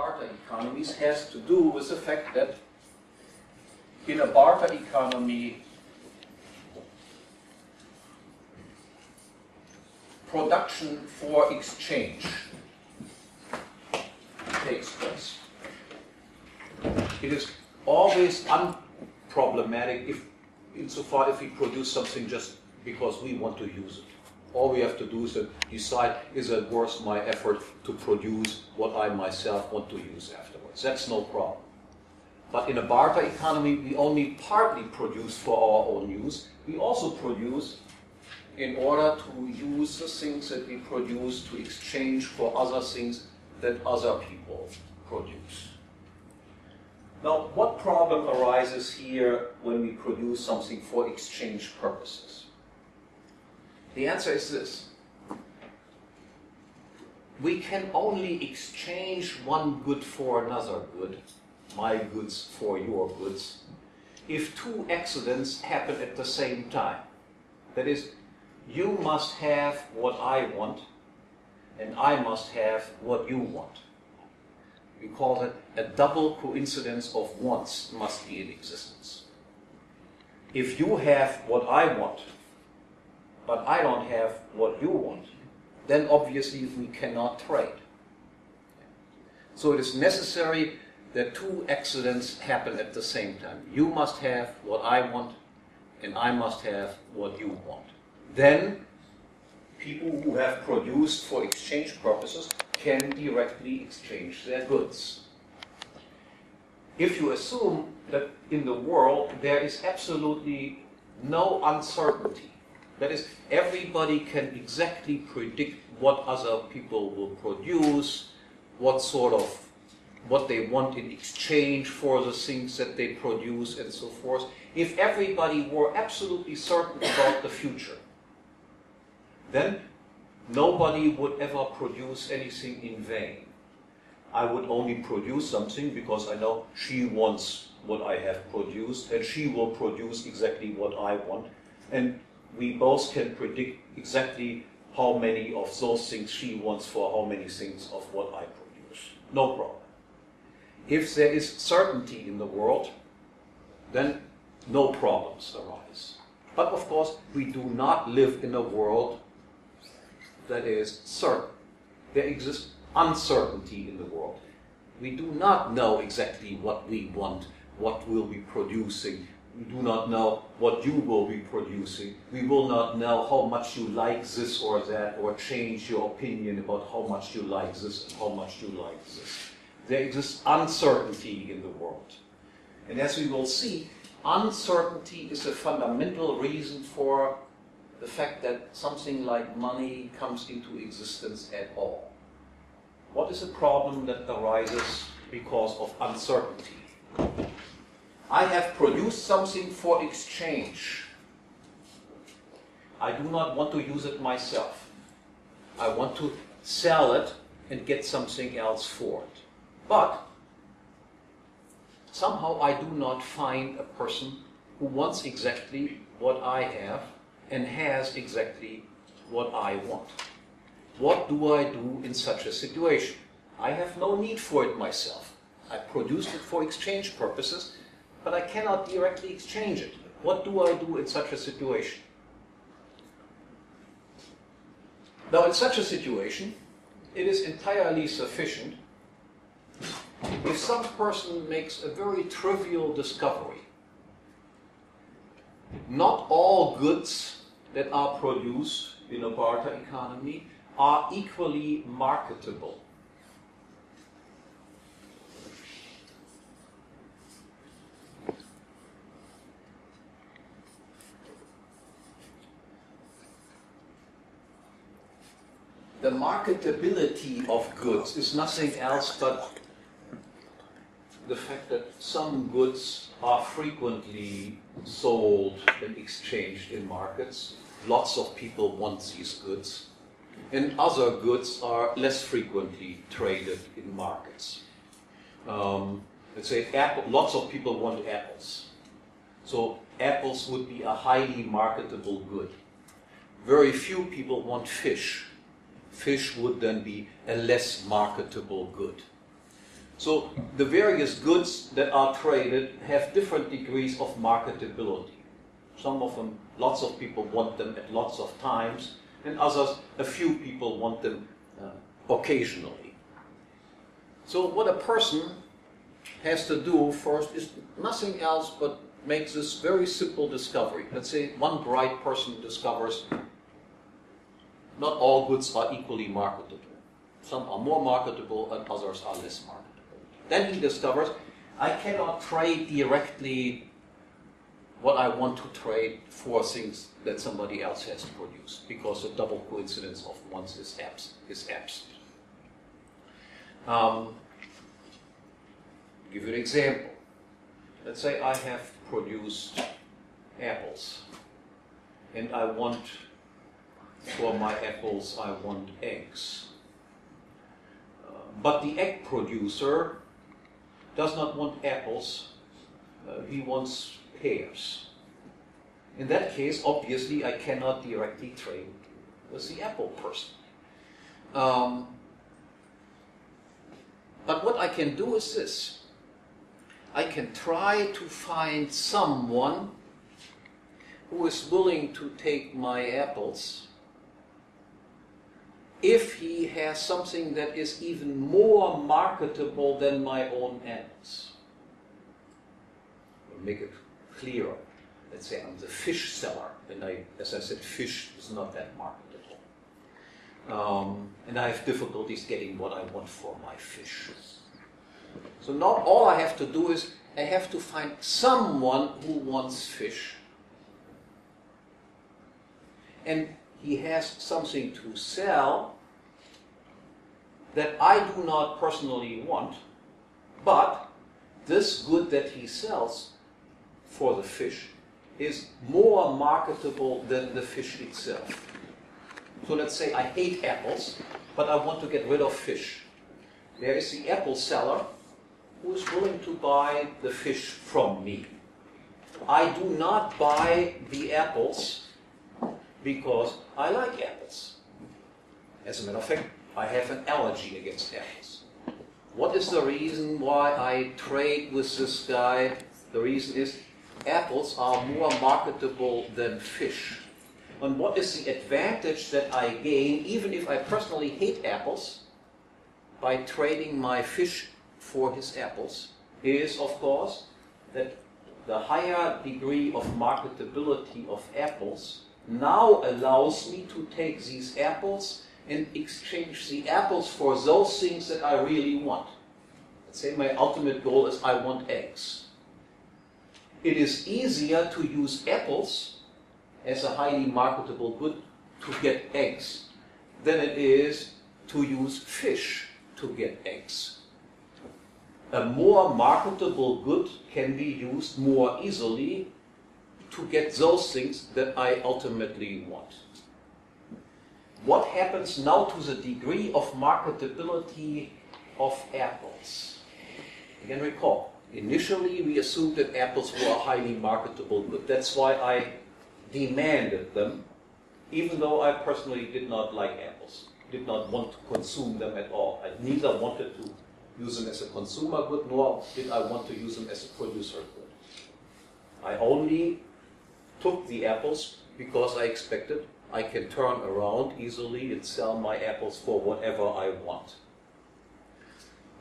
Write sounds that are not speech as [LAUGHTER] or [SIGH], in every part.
barter economies has to do with the fact that in a barter economy, production for exchange takes place. It is always unproblematic if, insofar if we produce something just because we want to use it. All we have to do is decide, is it worth my effort to produce what I myself want to use afterwards? That's no problem. But in a barter economy, we only partly produce for our own use. We also produce in order to use the things that we produce to exchange for other things that other people produce. Now, what problem arises here when we produce something for exchange purposes? The answer is this. We can only exchange one good for another good, my goods for your goods, if two accidents happen at the same time. That is, you must have what I want, and I must have what you want. We call it a double coincidence of wants must be in existence. If you have what I want, but I don't have what you want, then obviously we cannot trade. So it is necessary that two accidents happen at the same time. You must have what I want, and I must have what you want. Then people who have produced for exchange purposes can directly exchange their goods. If you assume that in the world there is absolutely no uncertainty, that is, everybody can exactly predict what other people will produce, what sort of what they want in exchange for the things that they produce and so forth. If everybody were absolutely certain about the future, then nobody would ever produce anything in vain. I would only produce something because I know she wants what I have produced and she will produce exactly what I want. And we both can predict exactly how many of those things she wants for how many things of what I produce. No problem. If there is certainty in the world, then no problems arise. But of course, we do not live in a world that is certain. There exists uncertainty in the world. We do not know exactly what we want, what we'll be producing, we do not know what you will be producing. We will not know how much you like this or that, or change your opinion about how much you like this and how much you like this. There exists uncertainty in the world. And as we will see, uncertainty is a fundamental reason for the fact that something like money comes into existence at all. What is a problem that arises because of uncertainty? I have produced something for exchange. I do not want to use it myself. I want to sell it and get something else for it. But somehow I do not find a person who wants exactly what I have and has exactly what I want. What do I do in such a situation? I have no need for it myself. I produced it for exchange purposes but I cannot directly exchange it. What do I do in such a situation? Now, in such a situation, it is entirely sufficient if some person makes a very trivial discovery. Not all goods that are produced in a barter economy are equally marketable. The marketability of goods is nothing else but the fact that some goods are frequently sold and exchanged in markets. Lots of people want these goods. And other goods are less frequently traded in markets. Um, let's say apple, lots of people want apples. So apples would be a highly marketable good. Very few people want fish fish would then be a less marketable good. So the various goods that are traded have different degrees of marketability. Some of them, lots of people want them at lots of times, and others, a few people want them uh, occasionally. So what a person has to do first is nothing else but make this very simple discovery. Let's say one bright person discovers not all goods are equally marketable. Some are more marketable and others are less marketable. Then he discovers I cannot trade directly what I want to trade for things that somebody else has produced because the double coincidence of wants is absent. Is absent. Um, give you an example. Let's say I have produced apples and I want for my apples I want eggs. Uh, but the egg producer does not want apples, uh, he wants pears. In that case, obviously, I cannot directly trade with the apple person. Um, but what I can do is this I can try to find someone who is willing to take my apples if he has something that is even more marketable than my own apples. I'll make it clearer. Let's say I'm the fish seller, and I, as I said, fish is not that marketable. Um, and I have difficulties getting what I want for my fish. So now all I have to do is I have to find someone who wants fish. And he has something to sell that I do not personally want, but this good that he sells for the fish is more marketable than the fish itself. So let's say I hate apples, but I want to get rid of fish. There is the apple seller who is willing to buy the fish from me. I do not buy the apples because I like apples. As a matter of fact, I have an allergy against apples. What is the reason why I trade with this guy? The reason is apples are more marketable than fish. And what is the advantage that I gain, even if I personally hate apples, by trading my fish for his apples, is, of course, that the higher degree of marketability of apples now allows me to take these apples and exchange the apples for those things that I really want. Let's say my ultimate goal is I want eggs. It is easier to use apples as a highly marketable good to get eggs than it is to use fish to get eggs. A more marketable good can be used more easily to get those things that I ultimately want. What happens now to the degree of marketability of apples? Again, recall, initially we assumed that apples were a highly marketable good. That's why I demanded them, even though I personally did not like apples, did not want to consume them at all. I neither wanted to use them as a consumer good, nor did I want to use them as a producer good. I only took the apples because I expected I can turn around easily and sell my apples for whatever I want.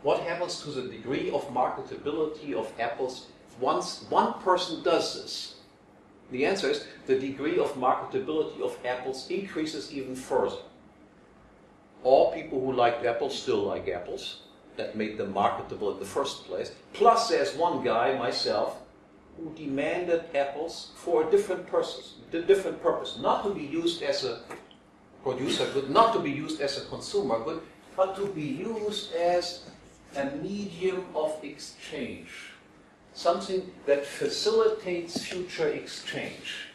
What happens to the degree of marketability of apples once one person does this? The answer is the degree of marketability of apples increases even further. All people who like apples still like apples. That made them marketable in the first place. Plus, there's one guy, myself, who demanded apples for a different purpose, different purpose, not to be used as a producer good, not to be used as a consumer good, but to be used as a medium of exchange, something that facilitates future exchange.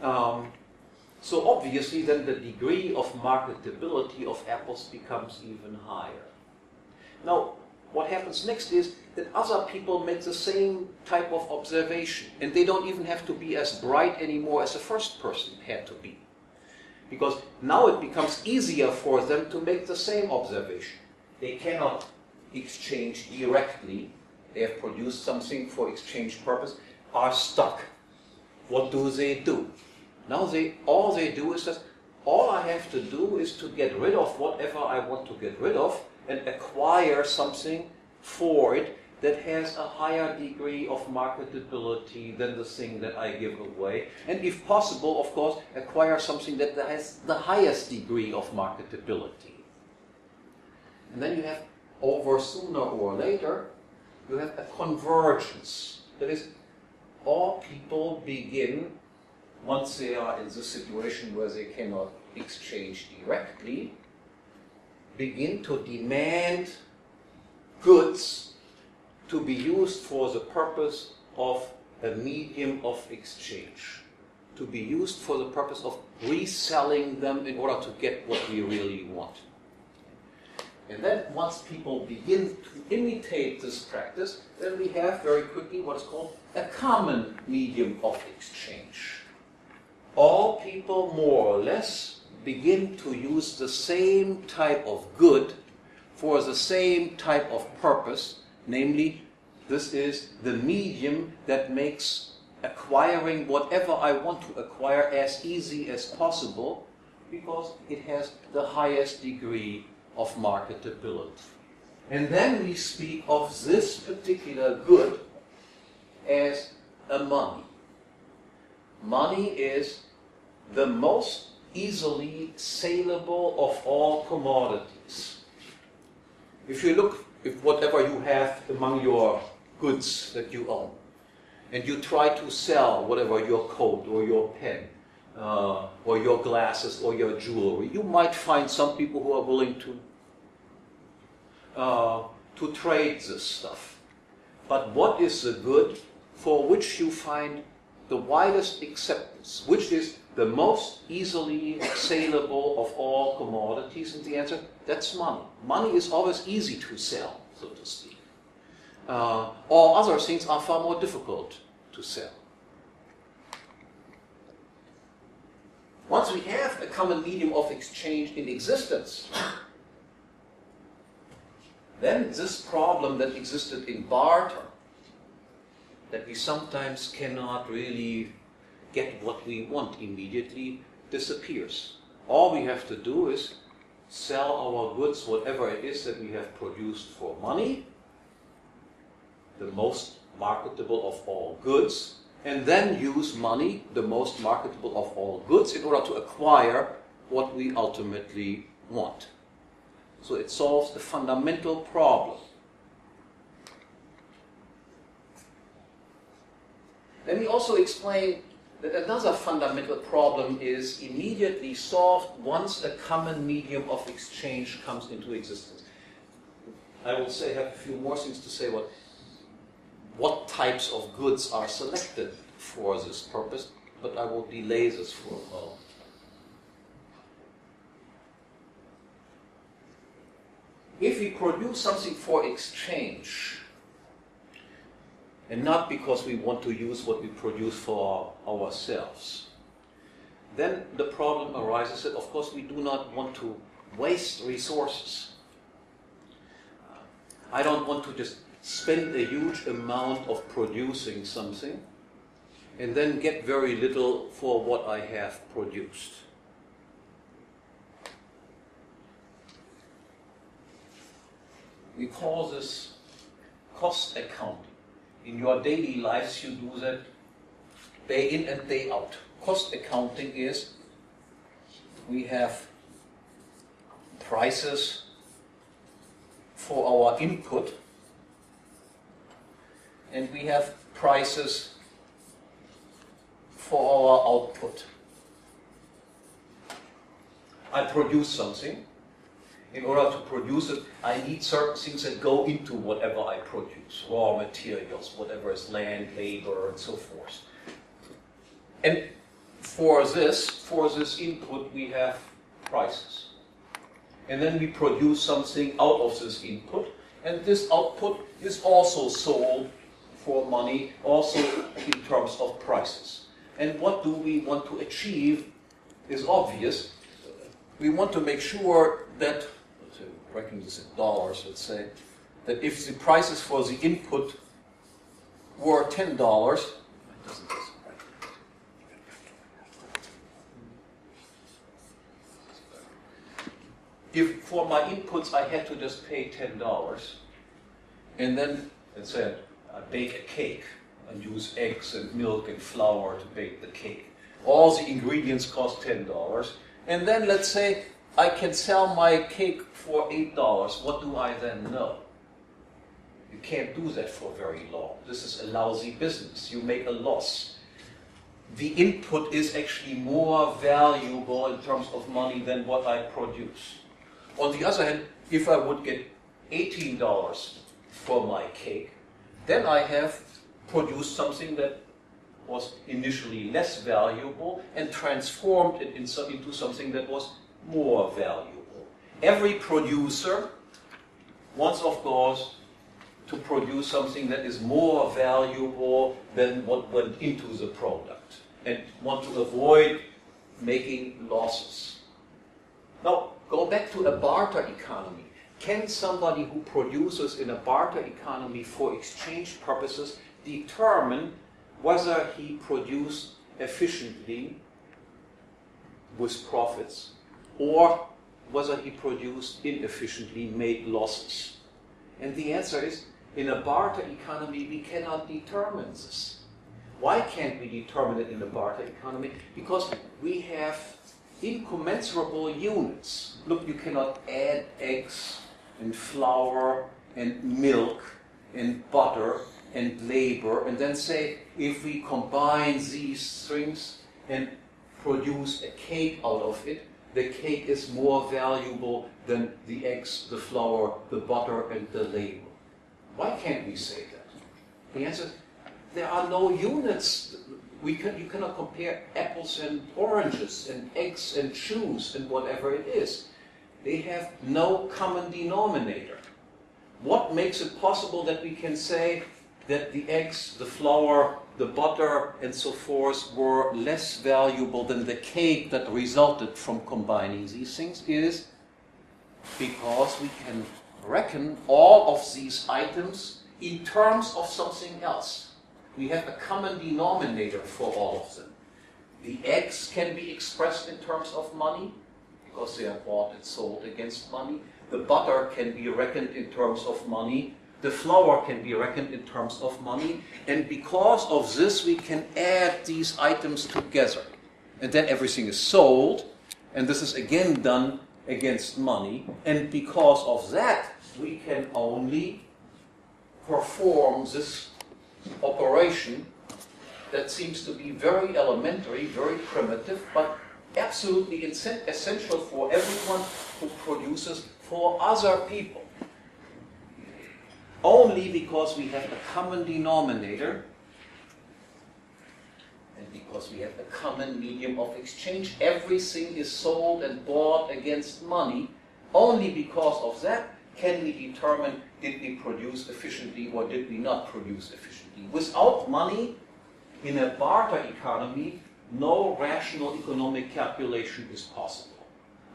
Um, so obviously, then the degree of marketability of apples becomes even higher. Now, what happens next is that other people make the same type of observation, and they don't even have to be as bright anymore as the first person had to be. Because now it becomes easier for them to make the same observation. They cannot exchange directly, they have produced something for exchange purpose, are stuck. What do they do? Now they all they do is that all I have to do is to get rid of whatever I want to get rid of and acquire something for it that has a higher degree of marketability than the thing that I give away. And if possible, of course, acquire something that has the highest degree of marketability. And then you have, over sooner or later, you have a convergence. That is, all people begin, once they are in the situation where they cannot exchange directly, begin to demand goods to be used for the purpose of a medium of exchange, to be used for the purpose of reselling them in order to get what we really want. And then once people begin to imitate this practice, then we have very quickly what is called a common medium of exchange. All people more or less begin to use the same type of good for the same type of purpose Namely, this is the medium that makes acquiring whatever I want to acquire as easy as possible because it has the highest degree of marketability. And then we speak of this particular good as a money. Money is the most easily saleable of all commodities. If you look if whatever you have among your goods that you own, and you try to sell whatever your coat or your pen, uh, or your glasses or your jewelry, you might find some people who are willing to uh, to trade this stuff. But what is the good for which you find the widest acceptance, which is the most easily saleable of all commodities? And the answer, that's money. Money is always easy to sell, so to speak. Uh, all other things are far more difficult to sell. Once we have a common medium of exchange in existence, then this problem that existed in barter, that we sometimes cannot really get what we want immediately disappears. All we have to do is sell our goods, whatever it is that we have produced for money, the most marketable of all goods, and then use money, the most marketable of all goods, in order to acquire what we ultimately want. So it solves the fundamental problem. Let me also explain another fundamental problem is immediately solved once a common medium of exchange comes into existence. I will say, have a few more things to say about what types of goods are selected for this purpose, but I will delay this for a moment. If we produce something for exchange, and not because we want to use what we produce for ourselves. Then the problem arises that, of course, we do not want to waste resources. I don't want to just spend a huge amount of producing something and then get very little for what I have produced. We call this cost accounting in your daily lives you do that day in and day out. Cost accounting is we have prices for our input and we have prices for our output. I produce something in order to produce it, I need certain things that go into whatever I produce, raw materials, whatever is land, labor, and so forth. And for this, for this input, we have prices. And then we produce something out of this input, and this output is also sold for money, also in terms of prices. And what do we want to achieve is obvious. We want to make sure that breaking this in dollars, let's say, that if the prices for the input were ten dollars, if for my inputs I had to just pay ten dollars, and then let's say I bake a cake and use eggs and milk and flour to bake the cake. All the ingredients cost ten dollars, and then let's say I can sell my cake for eight dollars. What do I then know? You can't do that for very long. This is a lousy business. You make a loss. The input is actually more valuable in terms of money than what I produce. On the other hand, if I would get $18 for my cake, then I have produced something that was initially less valuable and transformed it into something that was more valuable. Every producer wants, of course, to produce something that is more valuable than what went into the product and want to avoid making losses. Now, Go back to a barter economy. Can somebody who produces in a barter economy for exchange purposes determine whether he produced efficiently with profits or whether he produced inefficiently, made losses? And the answer is in a barter economy, we cannot determine this. Why can't we determine it in a barter economy? Because we have incommensurable units. Look, you cannot add eggs and flour and milk and butter and labor and then say if we combine these things and produce a cake out of it, the cake is more valuable than the eggs, the flour, the butter, and the labor. Why can't we say that? The answer is there are no units we can, you cannot compare apples and oranges and eggs and shoes and whatever it is. They have no common denominator. What makes it possible that we can say that the eggs, the flour, the butter, and so forth were less valuable than the cake that resulted from combining these things is because we can reckon all of these items in terms of something else we have a common denominator for all of them. The eggs can be expressed in terms of money because they are bought and sold against money. The butter can be reckoned in terms of money. The flour can be reckoned in terms of money. And because of this, we can add these items together. And then everything is sold. And this is again done against money. And because of that, we can only perform this operation that seems to be very elementary, very primitive, but absolutely essential for everyone who produces for other people. Only because we have a common denominator and because we have a common medium of exchange, everything is sold and bought against money. Only because of that can we determine did we produce efficiently or did we not produce efficiently. Without money, in a barter economy, no rational economic calculation is possible.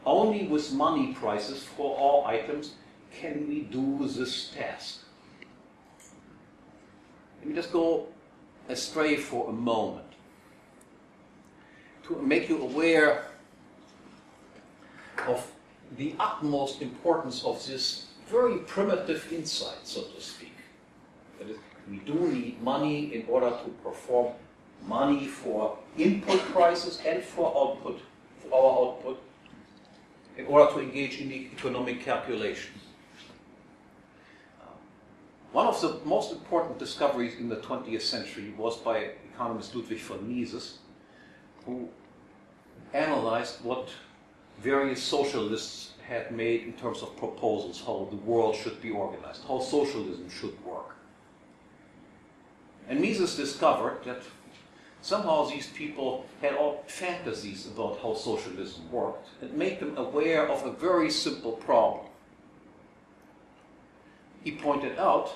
Only with money prices for all items can we do this task. Let me just go astray for a moment to make you aware of the utmost importance of this very primitive insight, so to speak. That is, we do need money in order to perform money for input prices and for output, for our output, in order to engage in the economic calculation. One of the most important discoveries in the 20th century was by economist Ludwig von Mises, who analyzed what various socialists had made in terms of proposals, how the world should be organized, how socialism should work. And Mises discovered that somehow these people had all fantasies about how socialism worked and made them aware of a very simple problem. He pointed out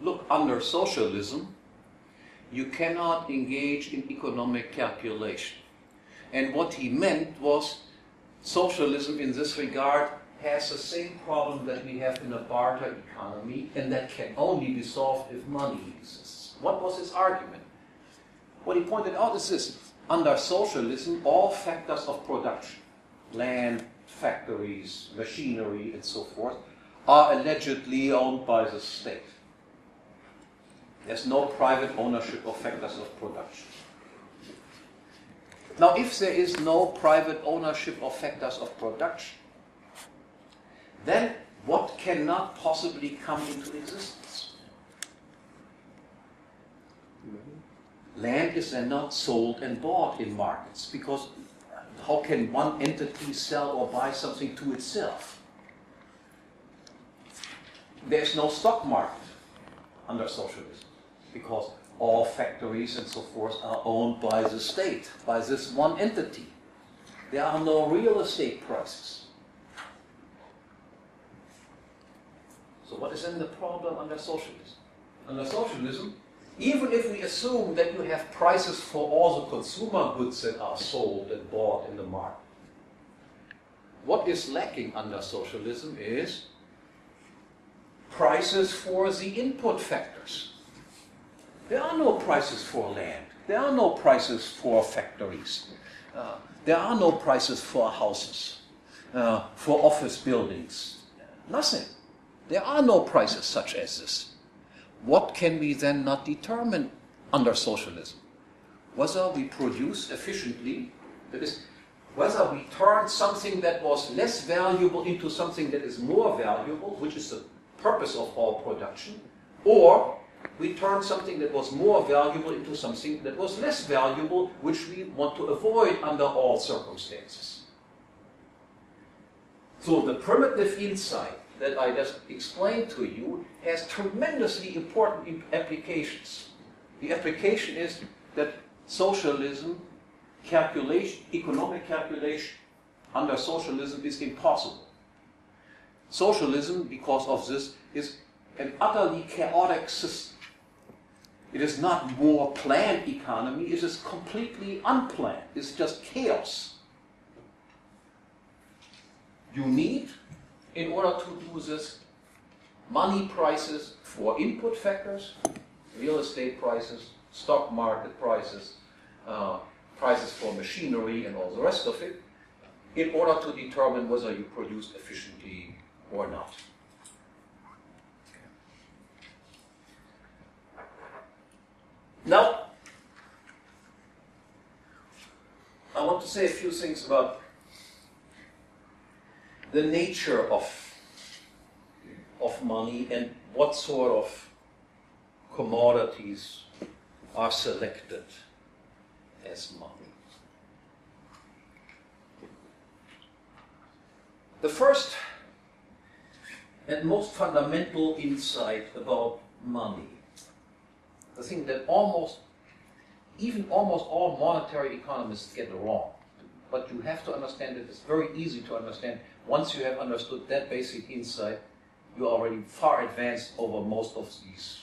look, under socialism, you cannot engage in economic calculation. And what he meant was socialism in this regard has the same problem that we have in a barter economy, and that can only be solved if money exists. What was his argument? What he pointed out is this under socialism, all factors of production, land, factories, machinery, and so forth, are allegedly owned by the state. There's no private ownership of factors of production. Now, if there is no private ownership of factors of production, then what cannot possibly come into existence? Land is then not sold and bought in markets because how can one entity sell or buy something to itself? There's no stock market under socialism because all factories and so forth are owned by the state, by this one entity. There are no real estate prices. So, what is then the problem under socialism? Under socialism, even if we assume that you have prices for all the consumer goods that are sold and bought in the market, what is lacking under socialism is prices for the input factors. There are no prices for land. There are no prices for factories. Uh, there are no prices for houses, uh, for office buildings. Nothing. There are no prices such as this. What can we then not determine under socialism? Whether we produce efficiently, that is, whether we turn something that was less valuable into something that is more valuable, which is the purpose of all production, or we turn something that was more valuable into something that was less valuable, which we want to avoid under all circumstances. So the primitive insight that I just explained to you has tremendously important applications. The application is that socialism, calculation, economic calculation under socialism is impossible. Socialism, because of this, is an utterly chaotic system. It is not more planned economy, it is completely unplanned. It's just chaos. You need in order to do this, money prices for input factors, real estate prices, stock market prices, uh, prices for machinery and all the rest of it, in order to determine whether you produce efficiently or not. Now, I want to say a few things about the nature of, of money and what sort of commodities are selected as money. The first and most fundamental insight about money, the thing that almost, even almost all monetary economists get wrong, but you have to understand it, it's very easy to understand once you have understood that basic insight, you're already far advanced over most of these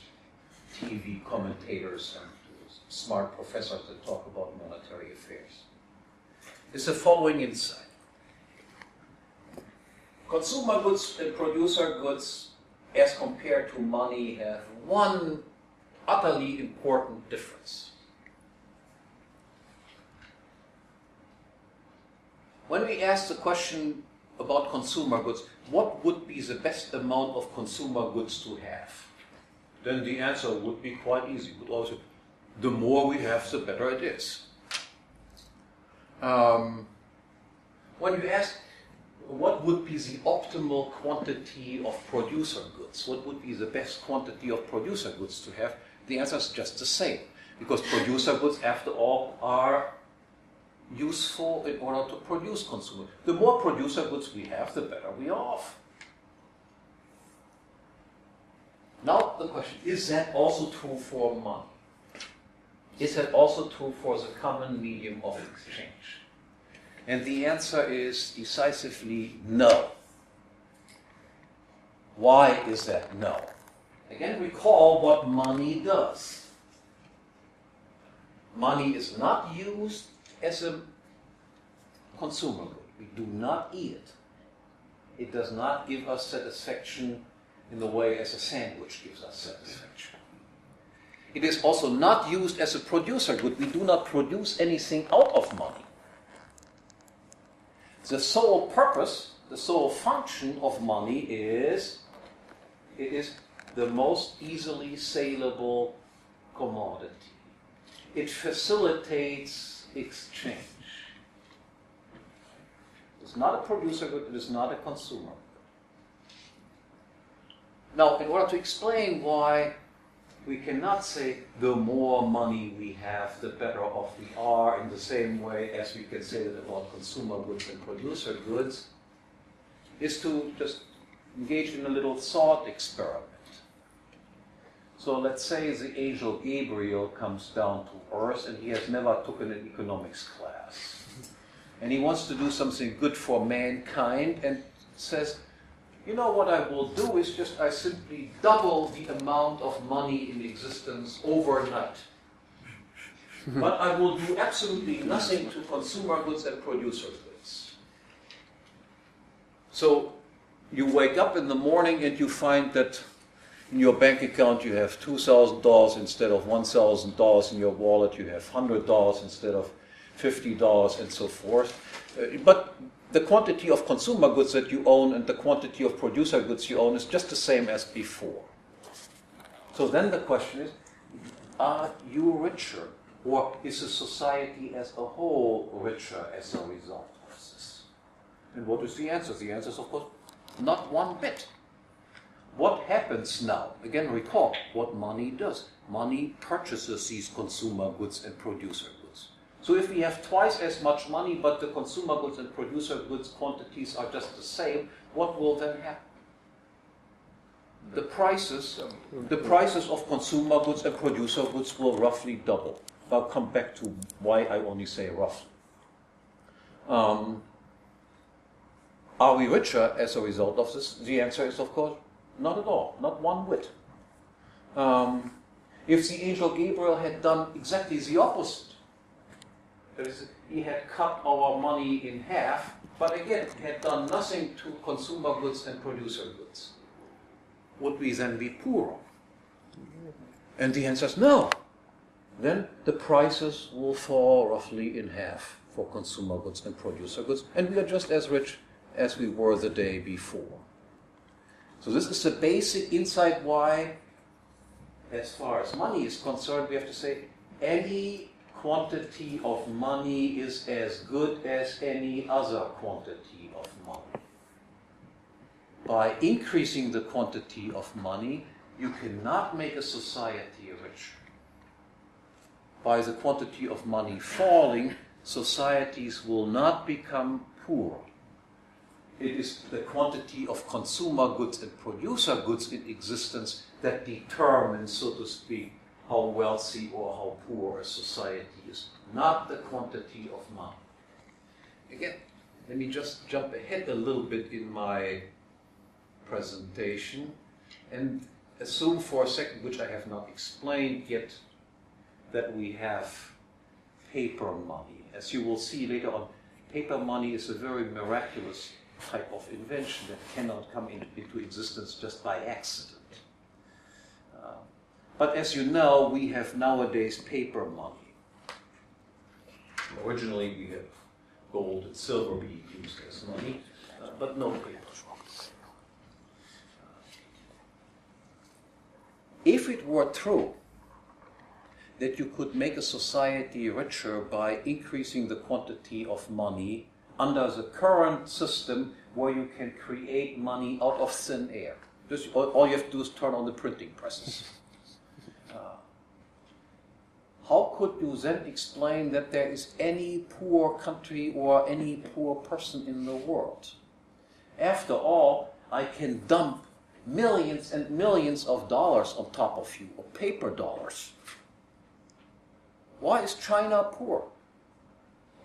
TV commentators and smart professors that talk about monetary affairs. It's the following insight. Consumer goods and producer goods, as compared to money, have one utterly important difference. When we ask the question, about consumer goods, what would be the best amount of consumer goods to have? Then the answer would be quite easy. Would also, the more we have, the better it is. Um, when you ask what would be the optimal quantity of producer goods, what would be the best quantity of producer goods to have, the answer is just the same. Because producer goods, after all, are useful in order to produce consumer. The more producer goods we have, the better we are off. Now the question, is that also true for money? Is that also true for the common medium of exchange? And the answer is decisively no. Why is that no? Again, recall what money does. Money is not used as a consumer good. We do not eat it. it does not give us satisfaction in the way as a sandwich gives us satisfaction. It is also not used as a producer good. We do not produce anything out of money. The sole purpose, the sole function of money is it is the most easily saleable commodity. It facilitates exchange. It's not a producer good, it is not a consumer good. Now, in order to explain why we cannot say the more money we have, the better off we are, in the same way as we can say that about consumer goods and producer goods, is to just engage in a little thought experiment. So let's say the angel Gabriel comes down to earth and he has never taken an economics class. And he wants to do something good for mankind and says, you know what I will do is just I simply double the amount of money in existence overnight. but I will do absolutely nothing to consumer goods and producer goods. So you wake up in the morning and you find that in your bank account you have $2,000 instead of $1,000, in your wallet you have $100 instead of $50 and so forth. Uh, but the quantity of consumer goods that you own and the quantity of producer goods you own is just the same as before. So then the question is are you richer? Or is the society as a whole richer as a result of this? And what is the answer? The answer is, of course, not one bit. What happens now? Again, recall what money does. Money purchases these consumer goods and producer goods. So if we have twice as much money, but the consumer goods and producer goods quantities are just the same, what will then happen? The prices, the prices of consumer goods and producer goods will roughly double. I'll come back to why I only say roughly. Um, are we richer as a result of this? The answer is, of course, not at all, not one whit. Um, if the angel Gabriel had done exactly the opposite, he had cut our money in half, but again, had done nothing to consumer goods and producer goods. Would we then be poorer? And the answer is no. Then the prices will fall roughly in half for consumer goods and producer goods, and we are just as rich as we were the day before. So, this is the basic insight why, as far as money is concerned, we have to say any quantity of money is as good as any other quantity of money. By increasing the quantity of money, you cannot make a society rich. By the quantity of money falling, societies will not become poor. It is the quantity of consumer goods and producer goods in existence that determines, so to speak, how wealthy or how poor a society is, not the quantity of money. Again, let me just jump ahead a little bit in my presentation and assume for a second, which I have not explained yet, that we have paper money. As you will see later on, paper money is a very miraculous type of invention that cannot come into existence just by accident. But as you know, we have nowadays paper money. Originally, we have gold and silver being used as money, uh, but no paper. If it were true that you could make a society richer by increasing the quantity of money under the current system where you can create money out of thin air, just all you have to do is turn on the printing presses. [LAUGHS] Uh, how could you then explain that there is any poor country or any poor person in the world? After all, I can dump millions and millions of dollars on top of you, or paper dollars. Why is China poor?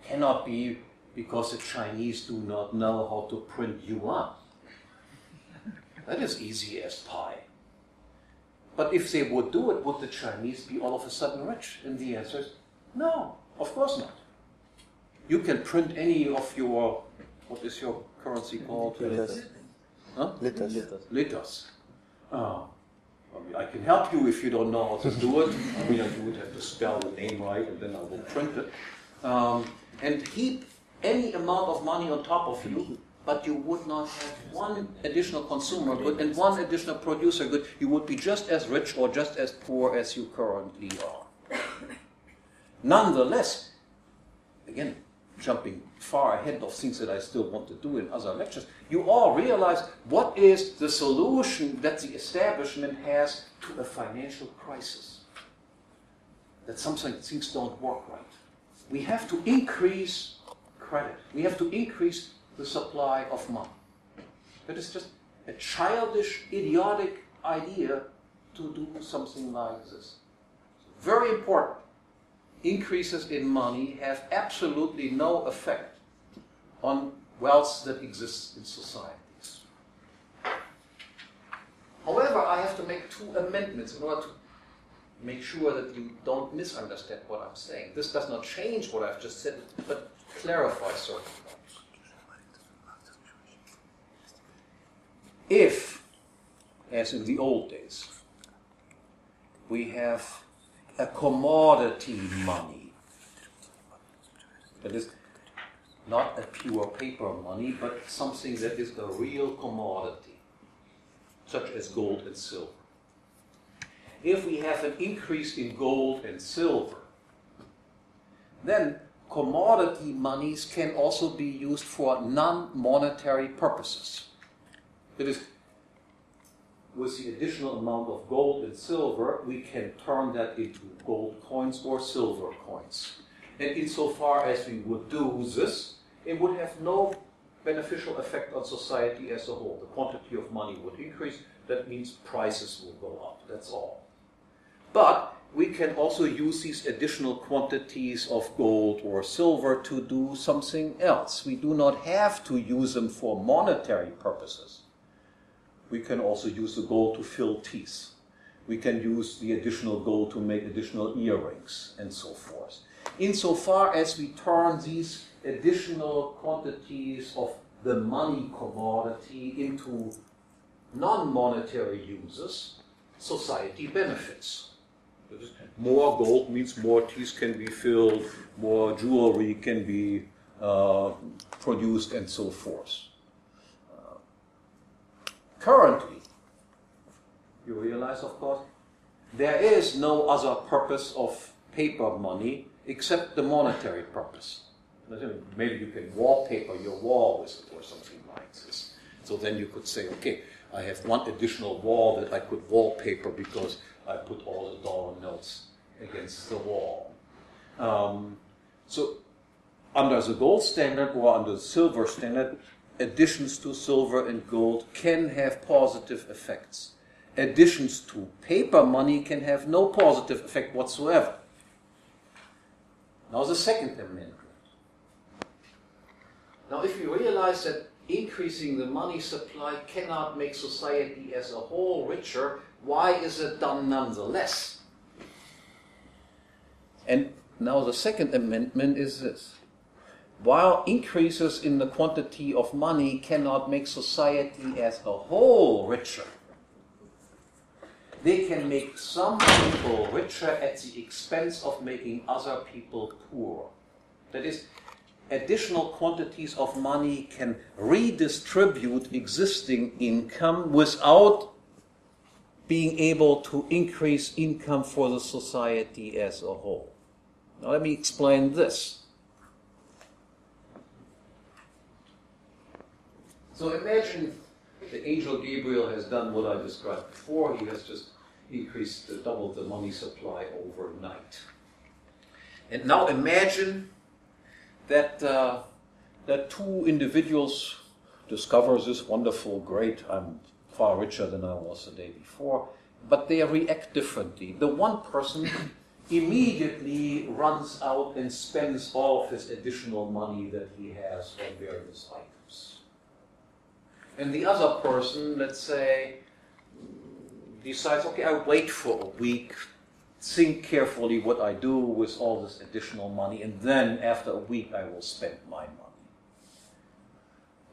Cannot be because the Chinese do not know how to print yuan. That is easy as pie. But if they would do it, would the Chinese be all of a sudden rich? And the answer is no, of course not. You can print any of your, what is your currency called? Huh? Liters. Liters. Uh, I, mean, I can help you if you don't know how to do it. I mean, you would have to spell the name right, and then I will print it. Um, and heap any amount of money on top of you, but you would not have one additional consumer good and one additional producer good. You would be just as rich or just as poor as you currently are. Nonetheless, again, jumping far ahead of things that I still want to do in other lectures, you all realize what is the solution that the establishment has to a financial crisis. That something things don't work right. We have to increase credit. We have to increase the supply of money. That is just a childish, idiotic idea to do something like this. Very important increases in money have absolutely no effect on wealth that exists in societies. However, I have to make two amendments in order to make sure that you don't misunderstand what I'm saying. This does not change what I've just said, but clarify certain points. If, as in the old days, we have a commodity money. That is not a pure paper money, but something that is a real commodity, such as gold and silver. If we have an increase in gold and silver, then commodity monies can also be used for non monetary purposes. That is, with the additional amount of gold and silver, we can turn that into gold coins or silver coins. And insofar as we would do this, it would have no beneficial effect on society as a whole. The quantity of money would increase. That means prices will go up. That's all. But we can also use these additional quantities of gold or silver to do something else. We do not have to use them for monetary purposes we can also use the gold to fill teeth. We can use the additional gold to make additional earrings and so forth. Insofar as we turn these additional quantities of the money commodity into non monetary uses, society benefits. More gold means more teeth can be filled, more jewelry can be uh, produced, and so forth. Currently, you realize, of course, there is no other purpose of paper money except the monetary purpose. Maybe you can wallpaper your wall with it or something like this. So then you could say, okay, I have one additional wall that I could wallpaper because I put all the dollar notes against the wall. Um, so under the gold standard or under the silver standard, additions to silver and gold can have positive effects. Additions to paper money can have no positive effect whatsoever. Now, the Second Amendment. Now, if you realize that increasing the money supply cannot make society as a whole richer, why is it done nonetheless? And now, the Second Amendment is this while increases in the quantity of money cannot make society as a whole richer, they can make some people richer at the expense of making other people poor. That is, additional quantities of money can redistribute existing income without being able to increase income for the society as a whole. Now, let me explain this. So imagine the angel Gabriel has done what I described before. He has just increased, uh, doubled the money supply overnight. And now imagine that, uh, that two individuals discover this wonderful, great, I'm far richer than I was the day before, but they react differently. The one person [COUGHS] immediately runs out and spends all of his additional money that he has on various items and the other person, let's say, decides, okay, I'll wait for a week, think carefully what I do with all this additional money, and then after a week I will spend my money.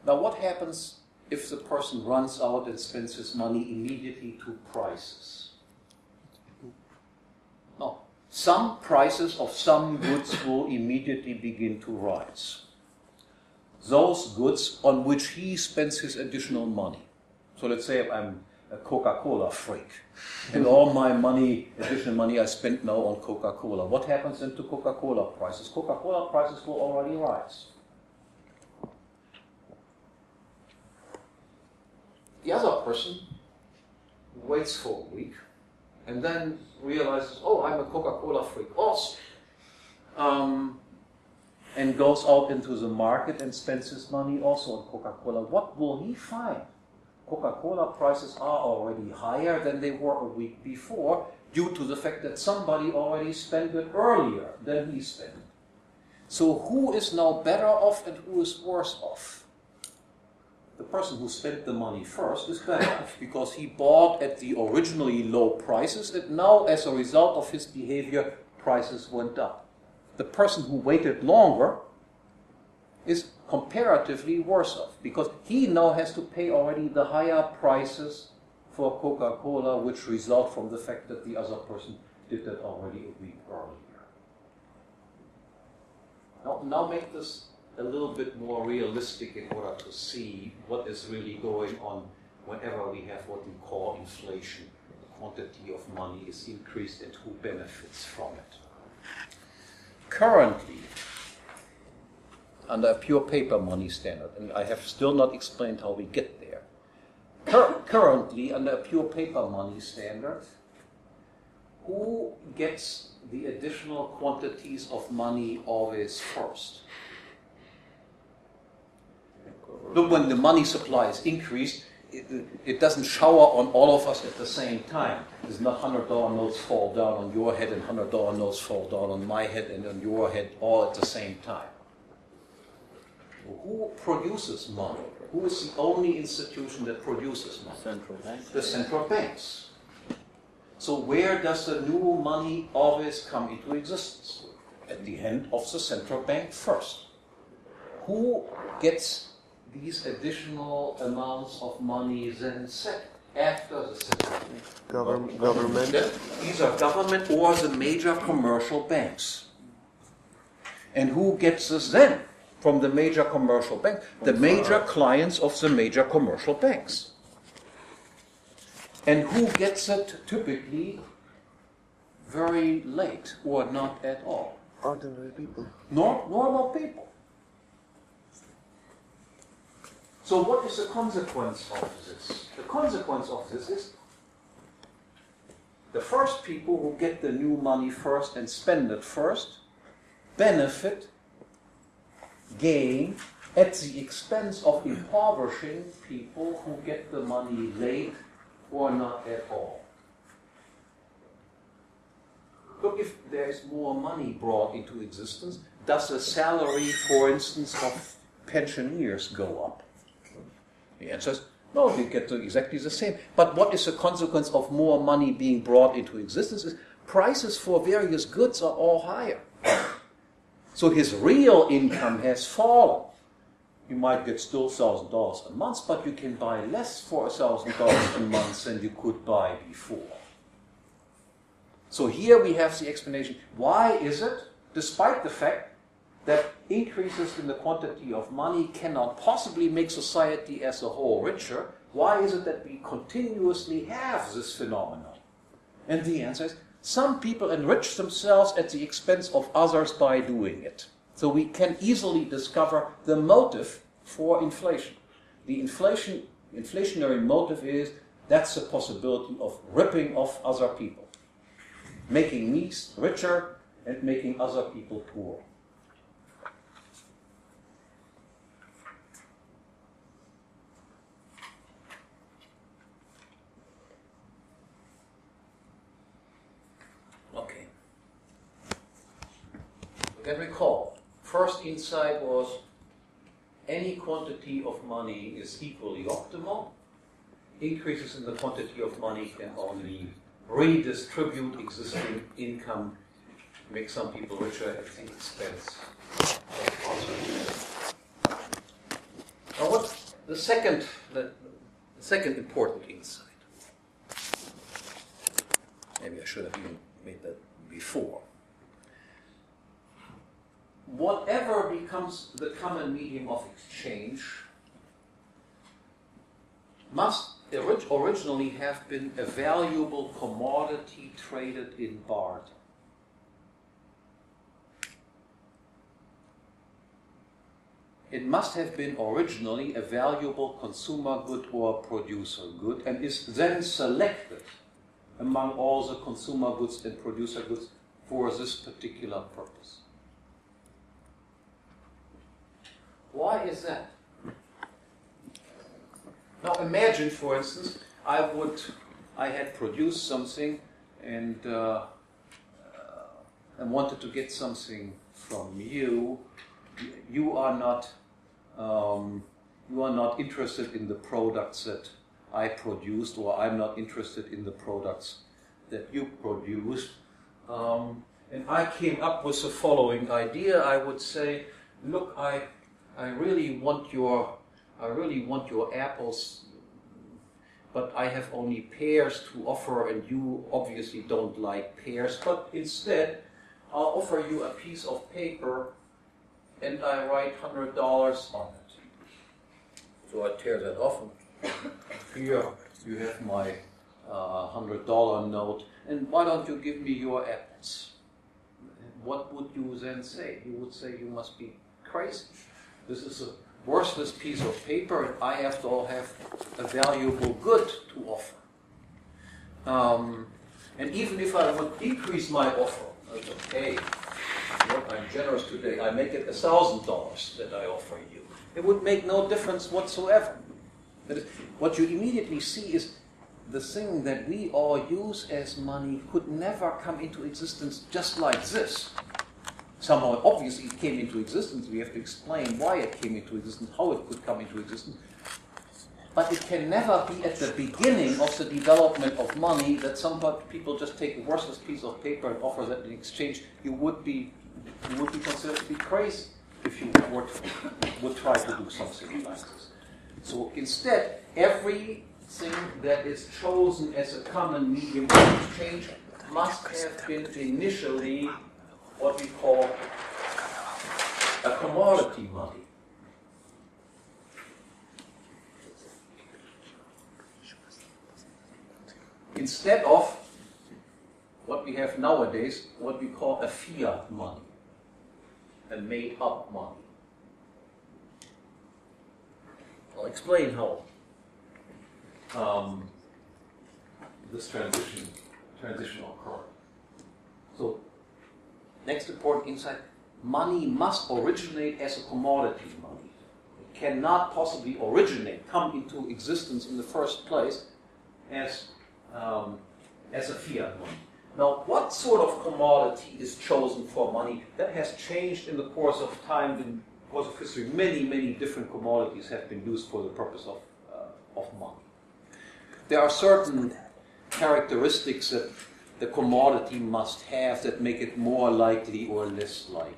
Now, what happens if the person runs out and spends his money immediately to prices? No. Some prices of some goods will immediately begin to rise. Those goods on which he spends his additional money. So let's say I'm a Coca-Cola freak, and all my money, additional money, I spend now on Coca-Cola. What happens then to Coca-Cola prices? Coca-Cola prices will already rise. The other person waits for a week and then realizes, oh, I'm a Coca-Cola freak also, um, and goes out into the market and spends his money also on Coca-Cola. What will he find? Coca-Cola prices are already higher than they were a week before due to the fact that somebody already spent it earlier than he spent. So who is now better off and who is worse off? The person who spent the money first is better off [LAUGHS] because he bought at the originally low prices and now as a result of his behavior prices went up. The person who waited longer is comparatively worse off because he now has to pay already the higher prices for Coca Cola, which result from the fact that the other person did that already a week earlier. Now, now make this a little bit more realistic in order to see what is really going on whenever we have what we call inflation. The quantity of money is increased and who benefits from it. Currently, under a pure paper money standard, and I have still not explained how we get there. Cur- currently, under a pure paper money standard, who gets the additional quantities of money always first? Look, when the money supply is increased, it, it, doesn't shower on all of us at the same time. There's not hundred dollar notes fall down on your head and hundred dollar notes fall down on my head and on your head all at the same time. Who produces money? Who is the only institution that produces money? Central bank. The central banks. So where does the new money always come into existence? At the hand of the central bank first. Who gets these additional amounts of money then set after the central bank? Govern- government. These are government or the major commercial banks. And who gets this then? From the major commercial bank, the major clients of the major commercial banks. And who gets it typically very late or not at all? Ordinary people. Nor- normal people. So, what is the consequence of this? The consequence of this is the first people who get the new money first and spend it first benefit gain at the expense of impoverishing people who get the money late or not at all. Look, if there is more money brought into existence, does the salary, for instance, of pensioners go up? The answer is no, they get exactly the same. But what is the consequence of more money being brought into existence? Is prices for various goods are all higher. So his real income has fallen. You might get still thousand dollars a month, but you can buy less for thousand dollars a month than you could buy before. So here we have the explanation. Why is it, despite the fact that increases in the quantity of money cannot possibly make society as a whole richer, why is it that we continuously have this phenomenon? And the answer is some people enrich themselves at the expense of others by doing it. So we can easily discover the motive for inflation. The inflation, inflationary motive is that's the possibility of ripping off other people, making me richer and making other people poor. Okay. Again, recall, first insight was any quantity of money is equally optimal. Increases in the quantity of money can only redistribute existing income, make some people richer at the expense. Now, what the second, the, the second important insight. Maybe I should have even made that before. Whatever becomes the common medium of exchange must orig- originally have been a valuable commodity traded in barter. It must have been originally a valuable consumer good or producer good and is then selected among all the consumer goods and producer goods for this particular purpose. Why is that? Now imagine, for instance, I would, I had produced something and uh, uh, wanted to get something from you. You are not, um, you are not interested in the products that I produced, or I'm not interested in the products that you produced. Um, and I came up with the following idea. I would say, look, I, I really want your I really want your apples, but I have only pears to offer, and you obviously don't like pears. But instead, I'll offer you a piece of paper, and I write hundred dollars on it. So I tear that off. Here you have my uh, hundred dollar note, and why don't you give me your apples? What would you then say? You would say you must be crazy. This is a worthless piece of paper, and I, after all, have a valuable good to offer. Um, and even if I would decrease my offer, okay, I'm generous today, I make it a thousand dollars that I offer you. It would make no difference whatsoever. That is, what you immediately see is the thing that we all use as money could never come into existence just like this somehow obviously it came into existence. We have to explain why it came into existence, how it could come into existence. But it can never be at the beginning of the development of money that some people just take a worthless piece of paper and offer that in exchange. You would be you would be considered to be crazy if you would, would try to do something like this. So instead, everything that is chosen as a common medium of exchange must have been initially what we call a commodity money. Instead of what we have nowadays, what we call a fiat money, a made up money. I'll explain how um, this transition transition occurred. So Next important insight money must originate as a commodity money. It cannot possibly originate, come into existence in the first place as, um, as a fiat money. Now, what sort of commodity is chosen for money? That has changed in the course of time, in the course of history. Many, many different commodities have been used for the purpose of, uh, of money. There are certain characteristics that the commodity must have that make it more likely or less likely.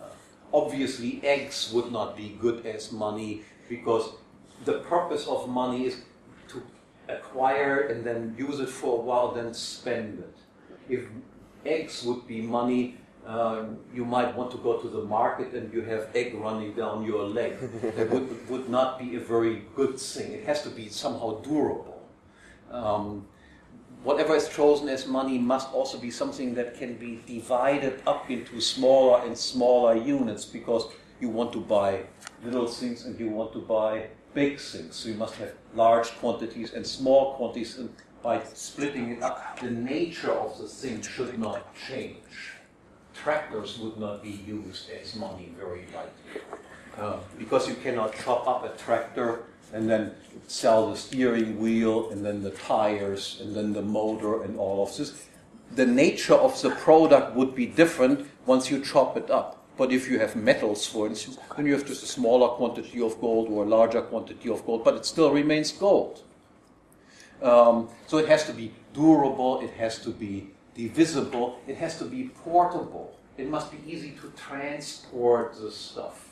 Uh, obviously, eggs would not be good as money because the purpose of money is to acquire and then use it for a while, then spend it. If eggs would be money, uh, you might want to go to the market and you have egg running down your leg. [LAUGHS] that would, would not be a very good thing. It has to be somehow durable. Um, whatever is chosen as money must also be something that can be divided up into smaller and smaller units because you want to buy little things and you want to buy big things. So you must have large quantities and small quantities, and by splitting it up, the nature of the thing should not change. Tractors would not be used as money very likely. Uh, because you cannot chop up a tractor and then sell the steering wheel and then the tires and then the motor and all of this. The nature of the product would be different once you chop it up. But if you have metals, for instance, then you have just a smaller quantity of gold or a larger quantity of gold, but it still remains gold. Um, so it has to be durable, it has to be divisible, it has to be portable. It must be easy to transport the stuff.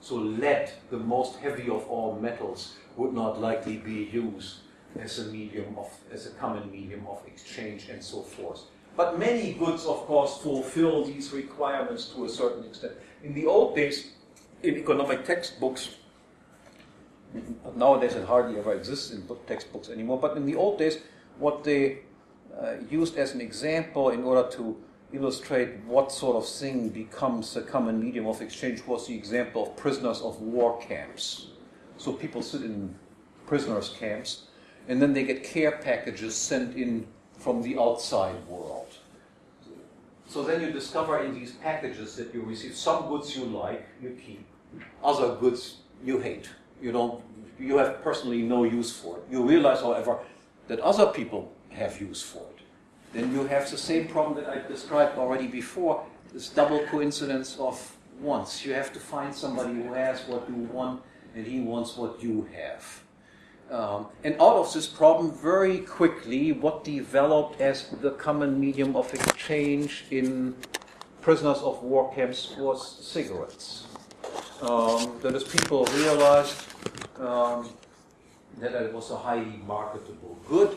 So lead, the most heavy of all metals, would not likely be used as a medium of, as a common medium of exchange and so forth. But many goods, of course, fulfill these requirements to a certain extent. In the old days, in economic textbooks, nowadays it hardly ever exists in textbooks anymore, but in the old days, what they uh, used as an example in order to illustrate what sort of thing becomes a common medium of exchange was the example of prisoners of war camps. So people sit in prisoners' camps, and then they get care packages sent in from the outside world. So then you discover in these packages that you receive some goods you like, you keep, other goods you hate. You don't, you have personally no use for it. You realize, however, that other people have use for it. Then you have the same problem that I described already before, this double coincidence of wants. You have to find somebody who has what you want and he wants what you have. Um, and out of this problem, very quickly, what developed as the common medium of exchange in prisoners of war camps was cigarettes. Um, that is, people realized um, that it was a highly marketable good.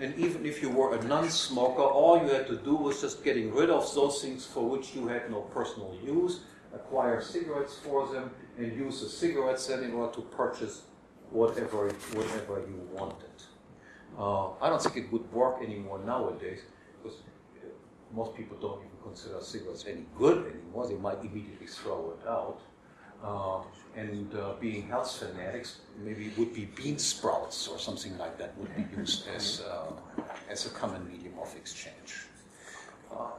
And even if you were a non smoker, all you had to do was just getting rid of those things for which you had no personal use, acquire cigarettes for them, and use the cigarettes then in order to purchase whatever, whatever you wanted. Uh, I don't think it would work anymore nowadays because uh, most people don't even consider cigarettes any good anymore. They might immediately throw it out. Uh, and uh, being health fanatics, maybe it would be bean sprouts or something like that would be used [LAUGHS] as, uh, as a common medium of exchange. Uh,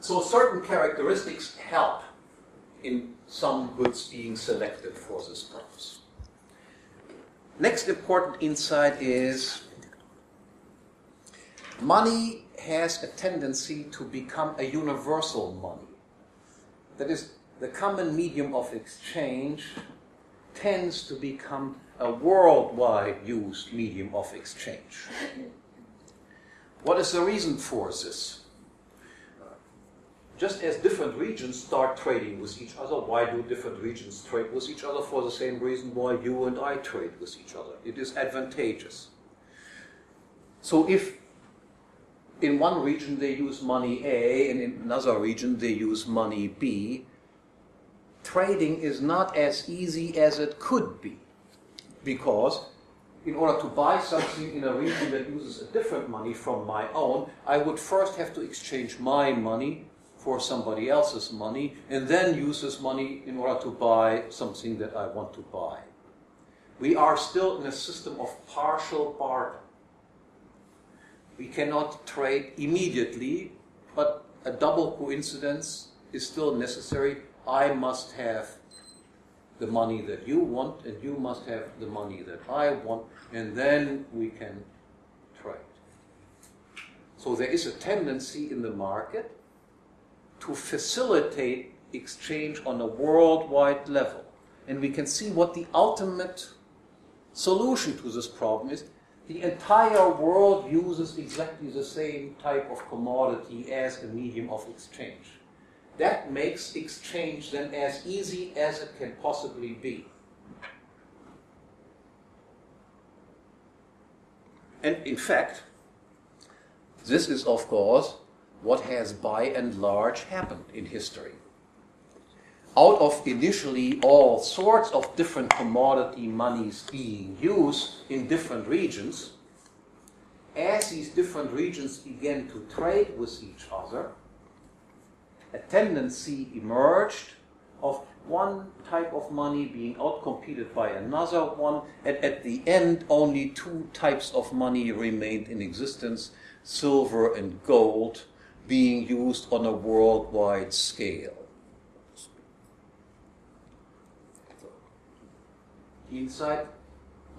so certain characteristics help in some goods being selected for this purpose. Next important insight is money has a tendency to become a universal money. That is, the common medium of exchange tends to become a worldwide used medium of exchange. What is the reason for this? Uh, just as different regions start trading with each other, why do different regions trade with each other? For the same reason why you and I trade with each other. It is advantageous. So if in one region they use money A and in another region they use money B, trading is not as easy as it could be. Because in order to buy something in a region that uses a different money from my own, I would first have to exchange my money for somebody else's money and then use this money in order to buy something that I want to buy. We are still in a system of partial barter. We cannot trade immediately, but a double coincidence is still necessary. I must have the money that you want, and you must have the money that I want, and then we can trade. So there is a tendency in the market to facilitate exchange on a worldwide level. And we can see what the ultimate solution to this problem is. The entire world uses exactly the same type of commodity as a medium of exchange. That makes exchange then as easy as it can possibly be. And in fact, this is, of course, what has by and large happened in history. Out of initially all sorts of different commodity monies being used in different regions, as these different regions began to trade with each other, a tendency emerged of one type of money being outcompeted by another one, and at the end, only two types of money remained in existence silver and gold, being used on a worldwide scale. Inside,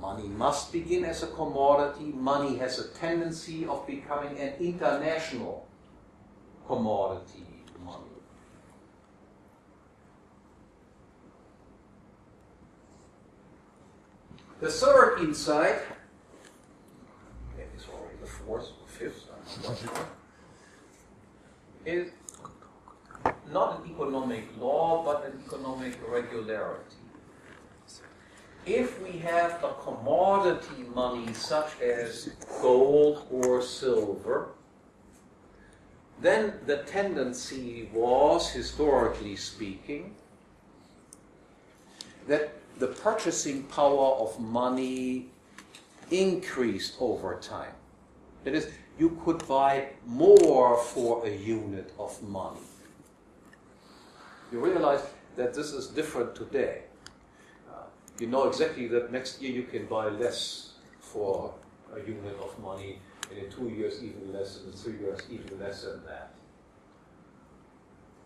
money must begin as a commodity. Money has a tendency of becoming an international commodity money. The third insight, that is already the fourth or fifth, is not an economic law, but an economic regularity. If we have a commodity money such as gold or silver, then the tendency was, historically speaking, that the purchasing power of money increased over time. That is, you could buy more for a unit of money. You realize that this is different today. Uh, you know exactly that next year you can buy less for a unit of money, and in two years even less, and in three years even less than that.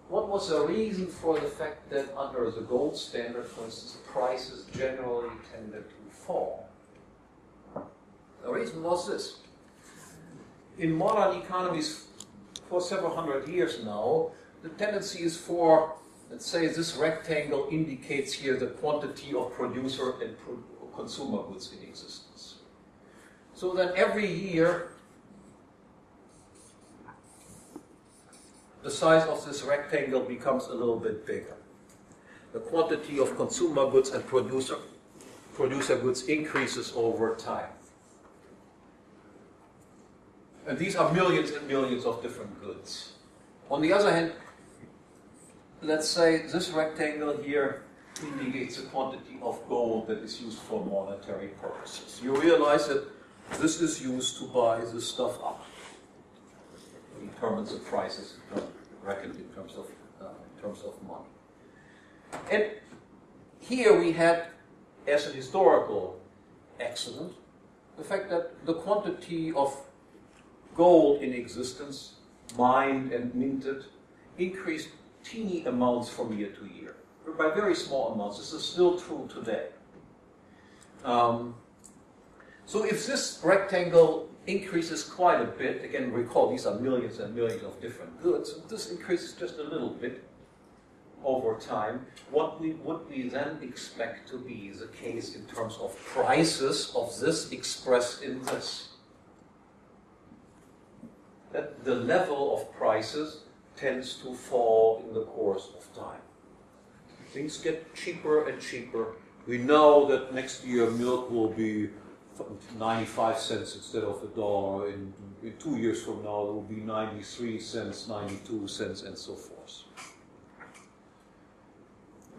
What was the reason for the fact that under the gold standard, for instance, prices generally tended to fall? The reason was this. In modern economies, for several hundred years now, the tendency is for, let's say, this rectangle indicates here the quantity of producer and pro consumer goods in existence. So that every year, the size of this rectangle becomes a little bit bigger. The quantity of consumer goods and producer, producer goods increases over time. And these are millions and millions of different goods. On the other hand, let's say this rectangle here indicates the quantity of gold that is used for monetary purposes. You realize that this is used to buy this stuff up. It determines the prices reckoned in terms of uh, in terms of money. And here we had, as a historical accident, the fact that the quantity of gold in existence, mined and minted, increased teeny amounts from year to year, by very small amounts. This is still true today. Um, so if this rectangle increases quite a bit, again recall these are millions and millions of different goods, this increases just a little bit over time, what we, would we then expect to be the case in terms of prices of this expressed in this? That the level of prices tends to fall in the course of time. Things get cheaper and cheaper. We know that next year milk will be 95 cents instead of a dollar. In, in, two years from now, it will be 93 cents, 92 cents, and so forth.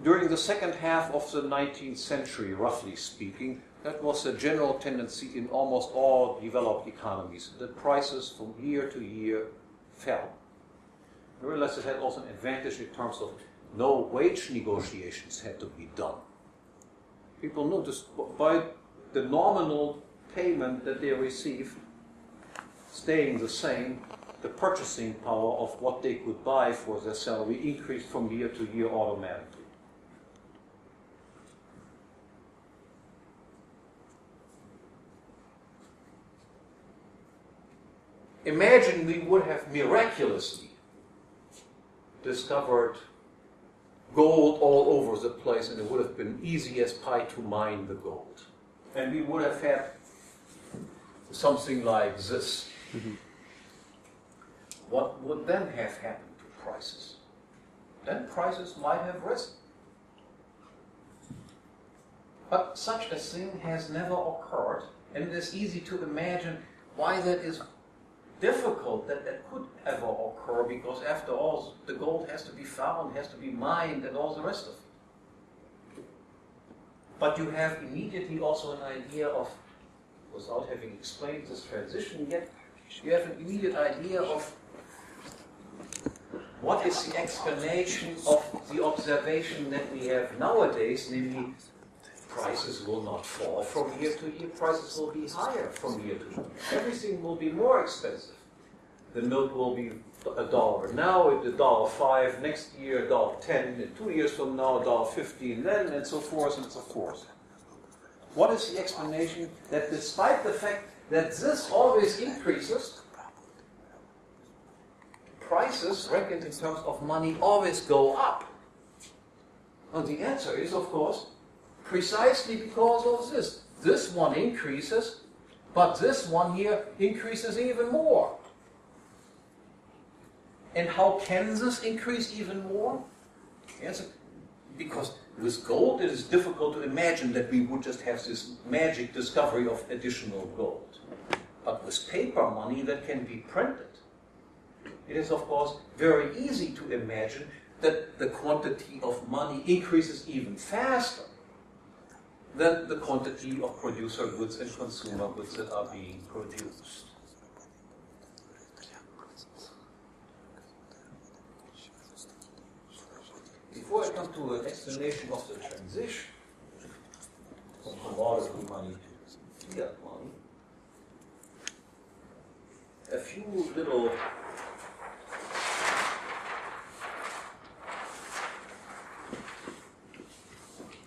During the second half of the 19th century, roughly speaking, that was a general tendency in almost all developed economies, that prices from year to year fell. Realize it had also an advantage in terms of no wage negotiations had to be done. People noticed by the nominal payment that they receive staying the same, the purchasing power of what they could buy for their salary increased from year to year automatically. Imagine we would have miraculously discovered gold all over the place and it would have been easy as pie to mine the gold. And we would have had something like this. Mm-hmm. What would then have happened to prices? Then prices might have risen. But such a thing has never occurred, and it is easy to imagine why that is difficult that that could ever occur because after all the gold has to be found, has to be mined and all the rest of it. But you have immediately also an idea of, without having explained this transition yet, you have an immediate idea of what is the explanation of the observation that we have nowadays, namely prices will not fall from year to year. Prices will be higher from year to year. Everything will be more expensive. The milk will be a dollar now, a dollar five, next year a dollar ten, two years from now a dollar fifteen, then and so forth and so forth. What is the explanation that despite the fact that this always increases, prices reckoned in terms of money always go up? Well, the answer is, of course, precisely because of this. This one increases, but this one here increases even more. And how can this increase even more? Answer, because with gold it is difficult to imagine that we would just have this magic discovery of additional gold. But with paper money that can be printed, it is of course very easy to imagine that the quantity of money increases even faster than the quantity of producer goods and consumer goods that are being produced. Before I come to an explanation of the transition from commodity money to fiat money, a few little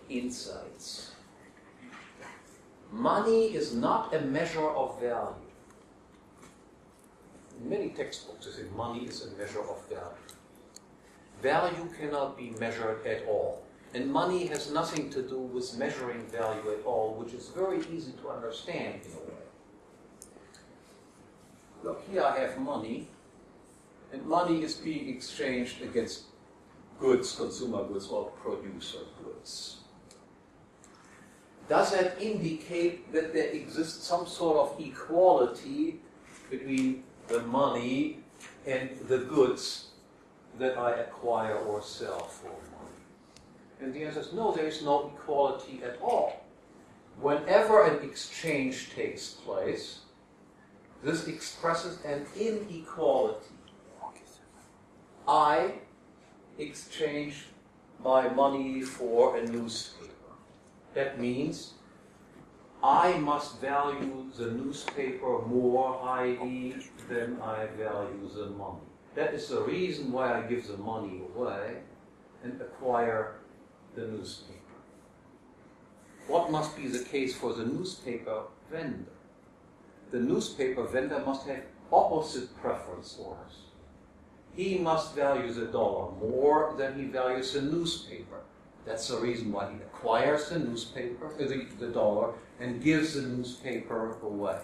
insights. Money is not a measure of value. In many textbooks, they say money is a measure of value. Value cannot be measured at all. And money has nothing to do with measuring value at all, which is very easy to understand in a way. Look, here I have money, and money is being exchanged against goods, consumer goods, or producer goods. Does that indicate that there exists some sort of equality between the money and the goods that I acquire or sell for money? And the answer is no, there is no equality at all. Whenever an exchange takes place, this expresses an inequality. I exchange my money for a newspaper. That means I must value the newspaper more highly than I value the money. That is the reason why I give the money away and acquire the newspaper. What must be the case for the newspaper vendor? The newspaper vendor must have opposite preference orders. He must value the dollar more than he values the newspaper. That's the reason why he acquires the newspaper, uh, the, the dollar, and gives the newspaper away.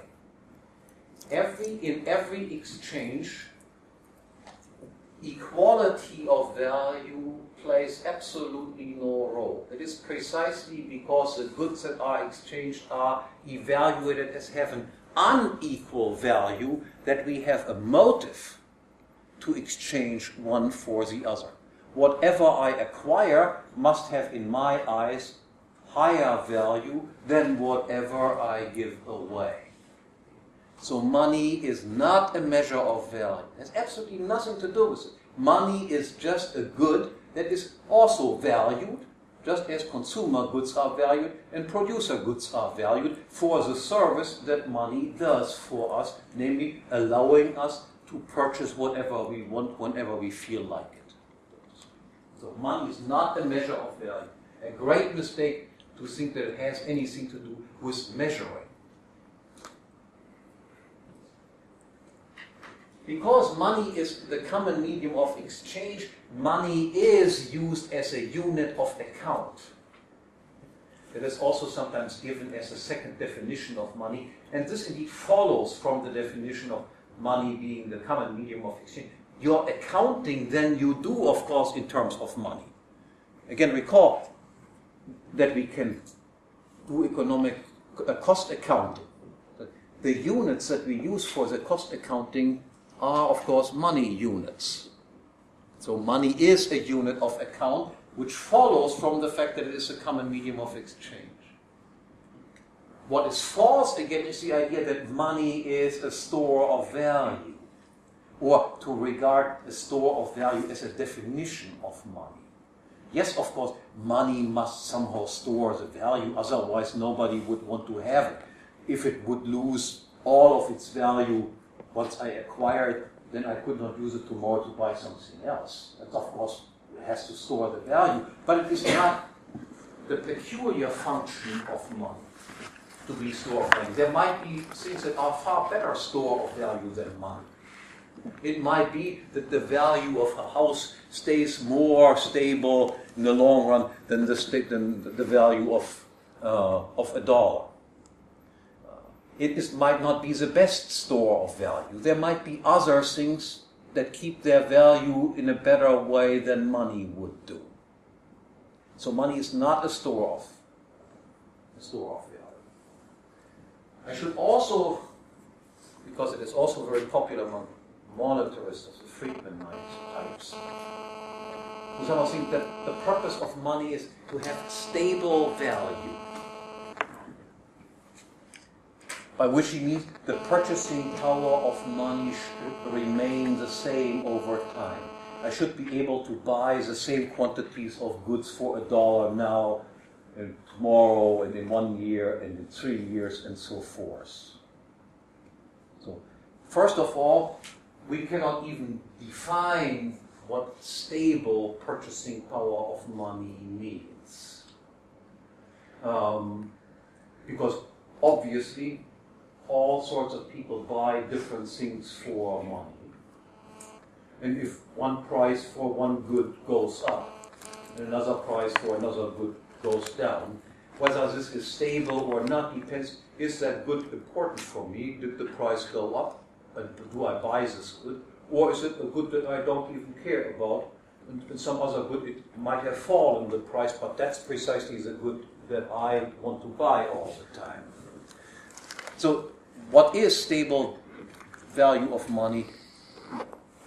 Every, in every exchange, equality of value plays absolutely no role. It is precisely because the goods that are exchanged are evaluated as having unequal value that we have a motive to exchange one for the other. Whatever I acquire must have, in my eyes, higher value than whatever I give away. So money is not a measure of value. It has absolutely nothing to do with it. Money is just a good that is also valued, just as consumer goods are valued and producer goods are valued for the service that money does for us, namely allowing us to purchase whatever we want whenever we feel like it. So money is not a measure of value. A great mistake to think that it has anything to do with measuring. Because money is the common medium of exchange, money is used as a unit of account. It is also sometimes given as a second definition of money, and this indeed follows from the definition of money being the common medium of exchange. Your accounting, then, you do, of course, in terms of money. Again, recall that we can do economic uh, cost accounting. The units that we use for the cost accounting are, of course, money units. So money is a unit of account, which follows from the fact that it is a common medium of exchange. What is false, again, is the idea that money is a store of value, or to regard a store of value as a definition of money. Yes, of course, money must somehow store the value, otherwise, nobody would want to have it. If it would lose all of its value once I acquire it, then I could not use it tomorrow to buy something else. That, of course, has to store the value, but it is not the peculiar function of money to be store of value. There might be things that are far better store of value than money. It might be that the value of a house stays more stable in the long run than the, than the value of, uh, of a dollar it is, might not be the best store of value. There might be other things that keep their value in a better way than money would do. So money is not a store of a store of value. I should also, because it is also very popular among monetarists the Friedman types, who somehow think that the purpose of money is to have stable value. By which he means the purchasing power of money should remain the same over time. I should be able to buy the same quantities of goods for a dollar now and tomorrow and in one year and in three years and so forth. So, first of all, we cannot even define what stable purchasing power of money means. Um, because obviously, all sorts of people buy different things for money. And if one price for one good goes up, and another price for another good goes down, whether this is stable or not depends is that good important for me? Did the price go up? And do I buy this good? Or is it a good that I don't even care about? And, some other good, it might have fallen the price, but that's precisely the good that I want to buy all the time. So, what is stable value of money?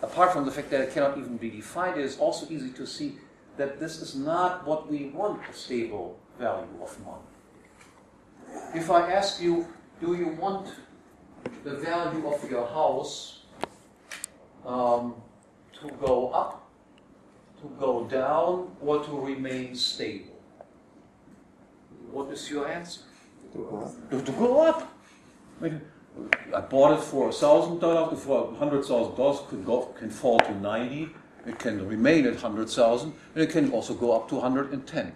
Apart from the fact that it cannot even be defined, it is also easy to see that this is not what we want a stable value of money. If I ask you, do you want the value of your house um, to go up, to go down, or to remain stable? What is your answer? To go up. To, to go up. I, bought it for thousand dollars, for hundred thousand dollars, can go can fall to ninety, it can remain at hundred thousand, and it can also go up to hundred and ten.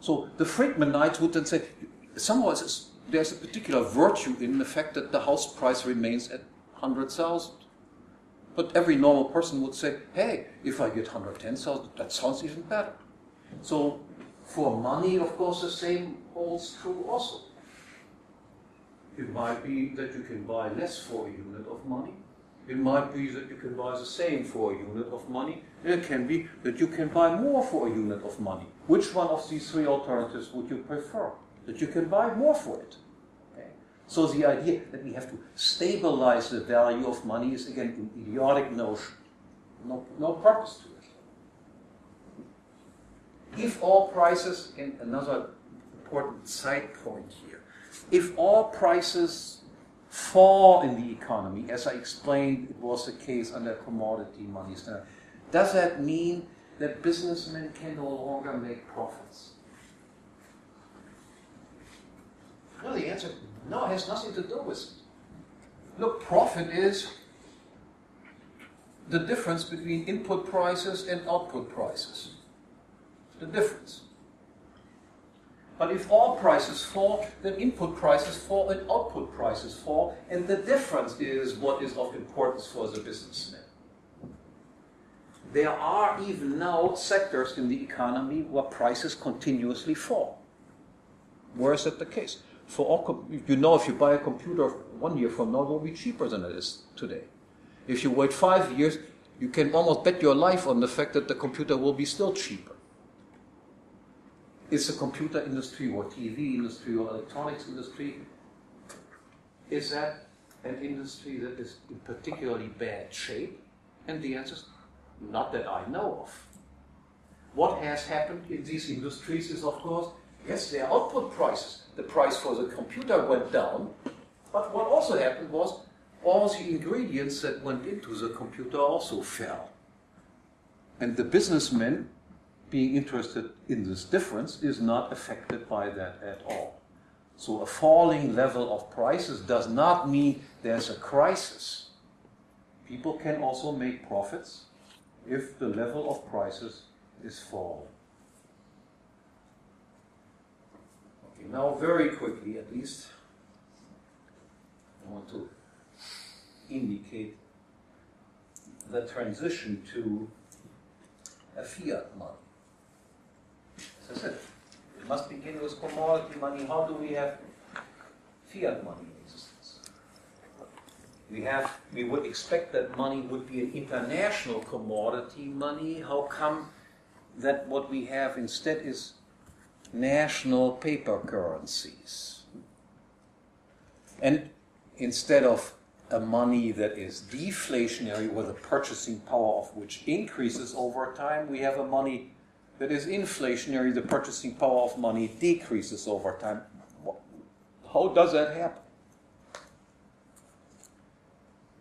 So the Friedmanites would then say, somehow there's a particular virtue in the fact that the house price remains at hundred thousand. But every normal person would say, hey, if I get 110,000, that sounds even better. So for money, of course, the same holds true also. It might be that you can buy less for a unit of money. It might be that you can buy the same for a unit of money. And it can be that you can buy more for a unit of money. Which one of these three alternatives would you prefer? That you can buy more for it. Okay. So the idea that we have to stabilize the value of money is again an idiotic notion. No, no purpose to it. If all prices, and another important side point if all prices fall in the economy, as I explained, it was the case under commodity money standard, does that mean that businessmen can no longer make profits? Well, the answer no, it has nothing to do with it. Look, profit is the difference between input prices and output prices. The difference. But if all prices fall, then input prices fall and output prices fall, and the difference is what is of importance for the businessman. There are even now sectors in the economy where prices continuously fall. Where is that the case? For all, you know, if you buy a computer one year from now, it will be cheaper than it is today. If you wait five years, you can almost bet your life on the fact that the computer will be still cheaper. Is the computer industry or TV industry or electronics industry, is that an industry that is in particularly bad shape? And the answer is not that I know of. What has happened in these industries is, of course, yes, their output prices. The price for the computer went down, but what also happened was all the ingredients that went into the computer also fell. And the businessmen being interested in this difference is not affected by that at all. So a falling level of prices does not mean there's a crisis. People can also make profits if the level of prices is falling. Okay, now very quickly at least, I want to indicate the transition to a fiat money. As I said, it must begin with commodity money. How do we have fiat money in existence? we have we would expect that money would be an international commodity money. How come that what we have instead is national paper currencies? And instead of a money that is deflationary where the purchasing power of which increases over time, we have a money that is inflationary, the purchasing power of money decreases over time. How does that happen?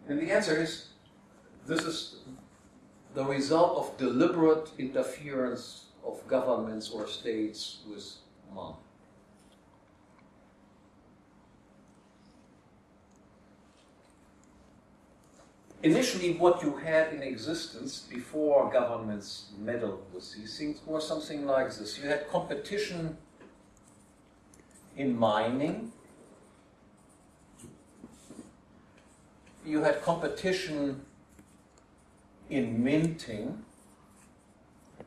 And the answer is this is the result of deliberate interference of governments or states with money. Initially, what you had in existence before governments meddled with these things was something like this. You had competition in mining, you had competition in minting.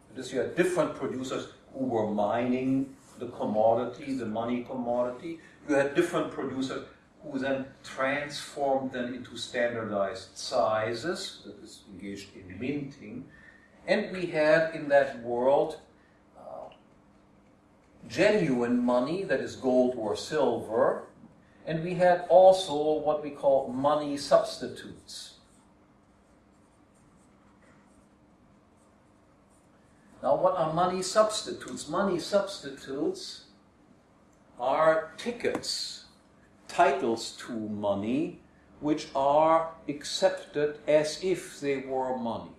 Because you had different producers who were mining the commodity, the money commodity. You had different producers who then transformed them into standardized sizes, that is engaged in minting. And we had in that world uh, genuine money, that is gold or silver, and we had also what we call money substitutes. Now, what are money substitutes? Money substitutes are tickets, titles to money, which are accepted as if they were money.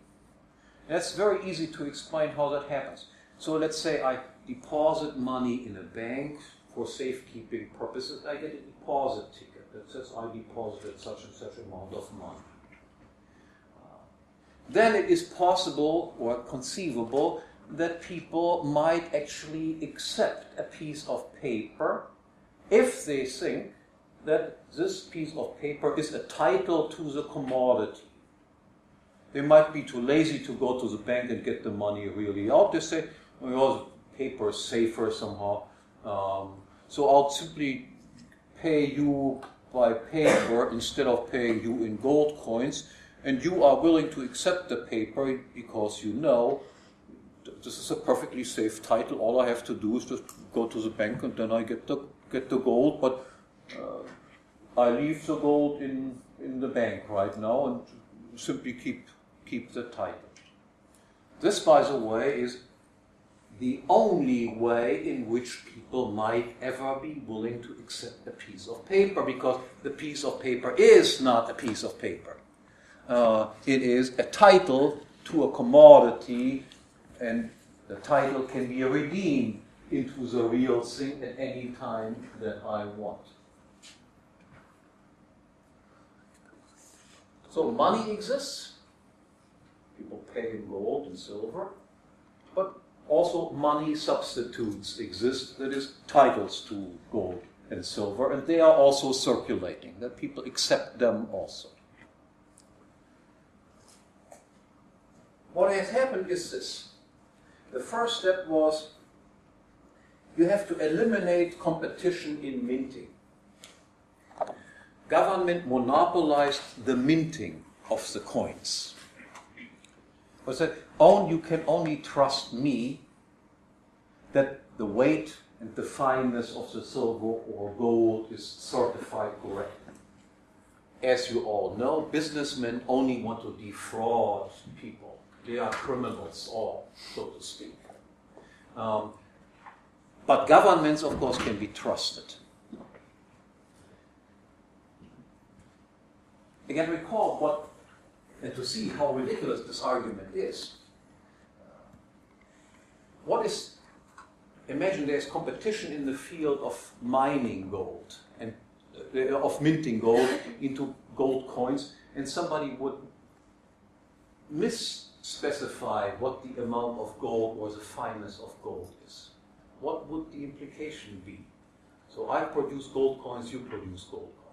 That's very easy to explain how that happens. So let's say I deposit money in a bank for safekeeping purposes. I get a deposit ticket that says I deposited such and such amount of money. Uh, then it is possible or conceivable that people might actually accept a piece of paper if they think that this piece of paper is a title to the commodity. They might be too lazy to go to the bank and get the money really out. They say, well, the paper is safer somehow. Um, so I'll simply pay you by paper instead of paying you in gold coins, and you are willing to accept the paper because you know this is a perfectly safe title. All I have to do is just go to the bank and then I get the get the gold. But I leave the gold in in the bank right now and simply keep keep the title. This, by the way, is the only way in which people might ever be willing to accept a piece of paper because the piece of paper is not a piece of paper. Uh, it is a title to a commodity, and the title can be redeemed into the real thing at any time that I want. So money exists. People pay in gold and silver. But also money substitutes exist, that is, titles to gold and silver, and they are also circulating, that people accept them also. What has happened is this. The first step was you have to eliminate competition in minting. Government monopolized the minting of the coins. I said, oh, you can only trust me that the weight and the fineness of the silver or gold is certified correct. As you all know, businessmen only want to defraud people. They are criminals, all, so to speak. Um, but governments, of course, can be trusted. Again, recall what and to see how ridiculous this argument is. What is, imagine there's competition in the field of mining gold and uh, of minting gold [LAUGHS] into gold coins, and somebody would misspecify what the amount of gold or the fineness of gold is. What would the implication be? So I produce gold coins, you produce gold coins.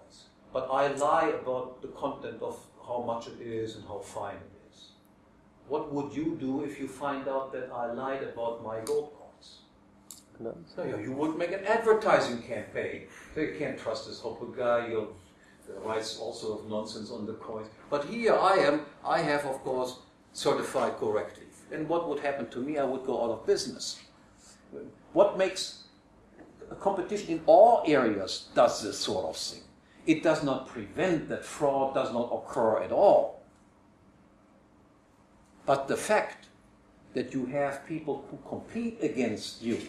But I lie about the content of how much it is and how fine it is. What would you do if you find out that I lied about my gold coins? No. So you would make an advertising campaign. They can't trust this Hoppe guy. He'll writes all sort of nonsense on the coins. But here I am, I have, of course, certified correctly. And what would happen to me? I would go out of business. What makes a competition in all areas does this sort of thing? It does not prevent that fraud does not occur at all. But the fact that you have people who compete against you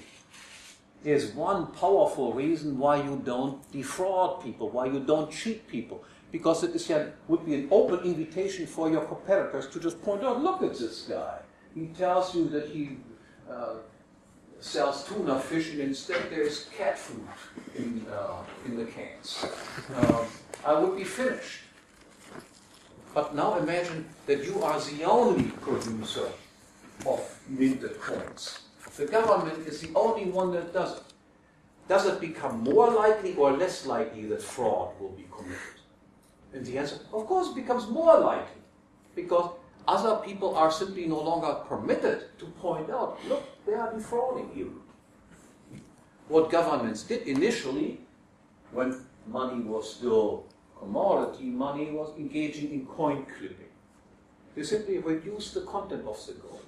is one powerful reason why you don't defraud people, why you don't cheat people. Because it is, would be an open invitation for your competitors to just point out, look at this guy. He tells you that he uh, sells tuna fish and instead there's cat food in, uh, in the cans. Um, I would be finished. But now imagine that you are the only producer of minted coins. The government is the only one that does it. Does it become more likely or less likely that fraud will be committed? And the answer, of course, becomes more likely. Because other people are simply no longer permitted to point out, look, they are defrauding you. What governments did initially, when money was still a commodity, money was engaging in coin clipping. They simply reduced the content of the gold.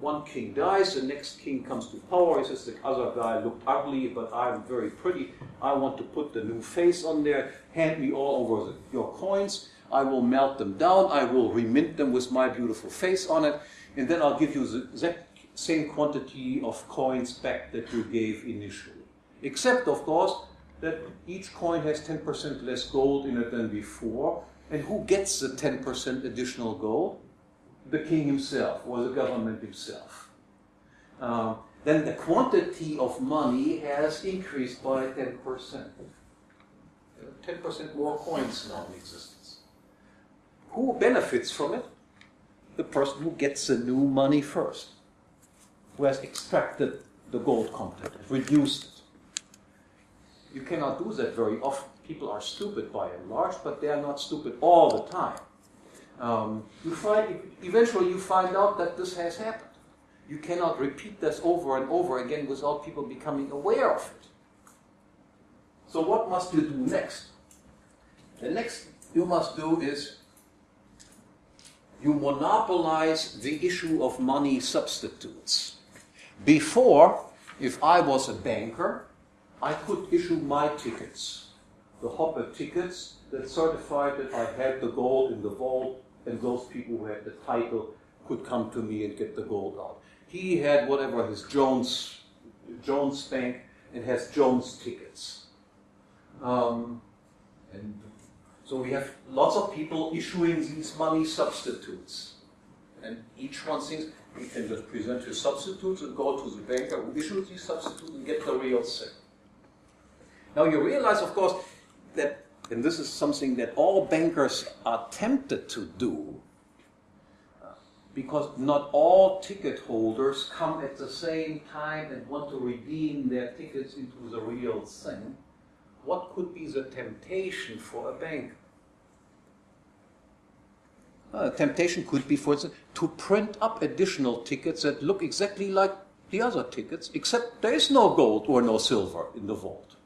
One king dies, the next king comes to power. He says, The other guy looked ugly, but I'm very pretty. I want to put the new face on there. Hand me all over the, your coins. I will melt them down. I will remint them with my beautiful face on it. And then I'll give you the exact same quantity of coins back that you gave initially. Except, of course, that each coin has 10% less gold in it than before. And who gets the 10% additional gold? The king himself or the government himself. Um, then the quantity of money has increased by 10%. 10% more coins now in existence. Who benefits from it? The person who gets the new money first, who has extracted the gold content, reduced it. You cannot do that very often. People are stupid by and large, but they are not stupid all the time. Um, you find, eventually, you find out that this has happened. You cannot repeat this over and over again without people becoming aware of it. So, what must you do next? The next you must do is you monopolize the issue of money substitutes. Before, if I was a banker, I could issue my tickets, the Hoppe tickets that certified that I had the gold in the vault, and those people who had the title could come to me and get the gold out. He had whatever his Jones Jones Bank and has Jones tickets. Um, and so we have lots of people issuing these money substitutes. And each one thinks you can just present your substitutes and go to the banker who issues these substitutes and get the real thing. Now you realize, of course, that, and this is something that all bankers are tempted to do, uh, because not all ticket holders come at the same time and want to redeem their tickets into the real thing. What could be the temptation for a banker? Uh, temptation could be, for instance, to print up additional tickets that look exactly like the other tickets, except there is no gold or no silver in the vault.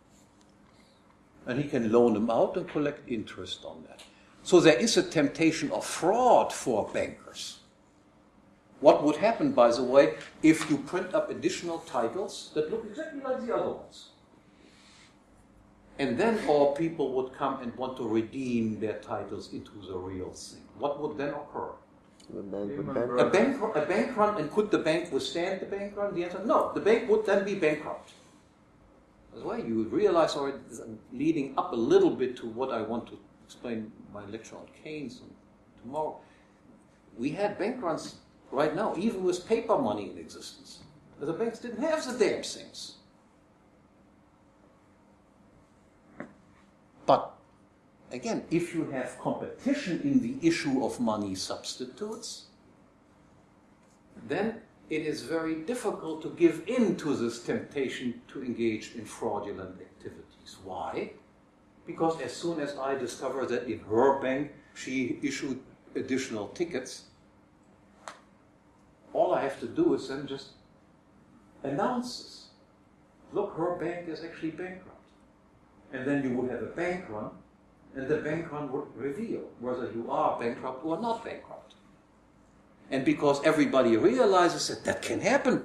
And he can loan them out and collect interest on that. So there is a temptation of fraud for bankers. What would happen, by the way, if you print up additional titles that look exactly like the other ones? And then all people would come and want to redeem their titles into the real thing. What would then occur? The bank would A bank, a bank run, and could the bank withstand the bank run? The answer, no. The bank would then be bankrupt. That's why you would realize, or um, leading up a little bit to what I want to explain my lecture on Keynes tomorrow. We had bank runs right now, even with paper money in existence. The banks didn't have the damn things. But again, if you have competition in the issue of money substitutes, then it is very difficult to give in to this temptation to engage in fraudulent activities. Why? Because as soon as I discover that in her bank she issued additional tickets, all I have to do is then just announce this. Look, her bank is actually bankrupt. And then you would have a bank run, and the bank run would reveal whether you are bankrupt or not bankrupt. And because everybody realizes that that can happen,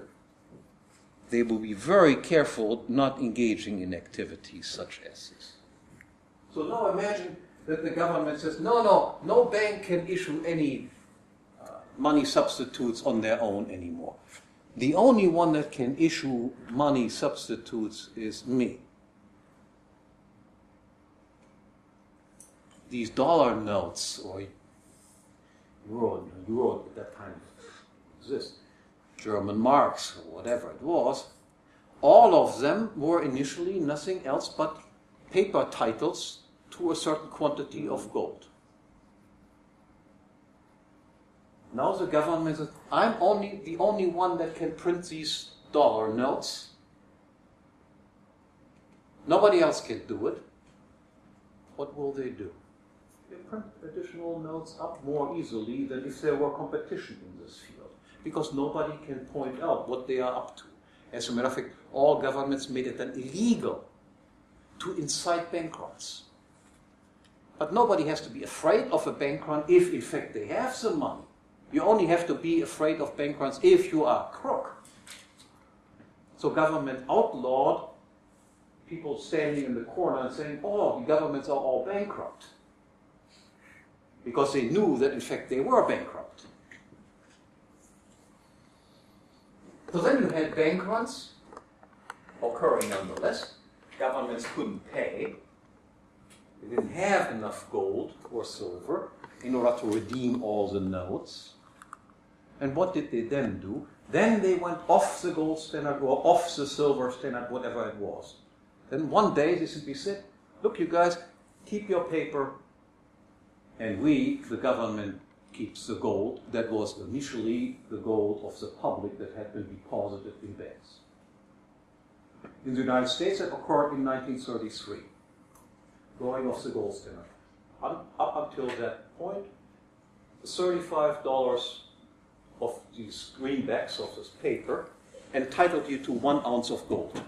they will be very careful not engaging in activities such as this. So now imagine that the government says, no, no, no bank can issue any uh, money substitutes on their own anymore. The only one that can issue money substitutes is me. These dollar notes or euro, euro at that time exist, German marks or whatever it was, all of them were initially nothing else but paper titles to a certain quantity of gold. Now the government says, I'm only the only one that can print these dollar notes. Nobody else can do it. What will they do? They print additional notes up more easily than if there were competition in this field. Because nobody can point out what they are up to. As a matter of fact, all governments made it then illegal to incite bank runs. But nobody has to be afraid of a bank run if, in fact, they have some money. You only have to be afraid of bank runs if you are a crook. So government outlawed people standing in the corner and saying, oh, the governments are all bankrupt. Because they knew that, in fact, they were bankrupt. So then you had bank runs occurring nonetheless. Governments couldn't pay. They didn't have enough gold or silver in order to redeem all the notes. And what did they then do? Then they went off the gold standard or off the silver standard, whatever it was. Then one day they simply said, Look, you guys, keep your paper, and we, the government, keeps the gold that was initially the gold of the public that had been deposited in banks. In the United States, that occurred in 1933, going off the gold standard. up until that point, $35 of these greenbacks of this paper entitled you to one ounce of gold.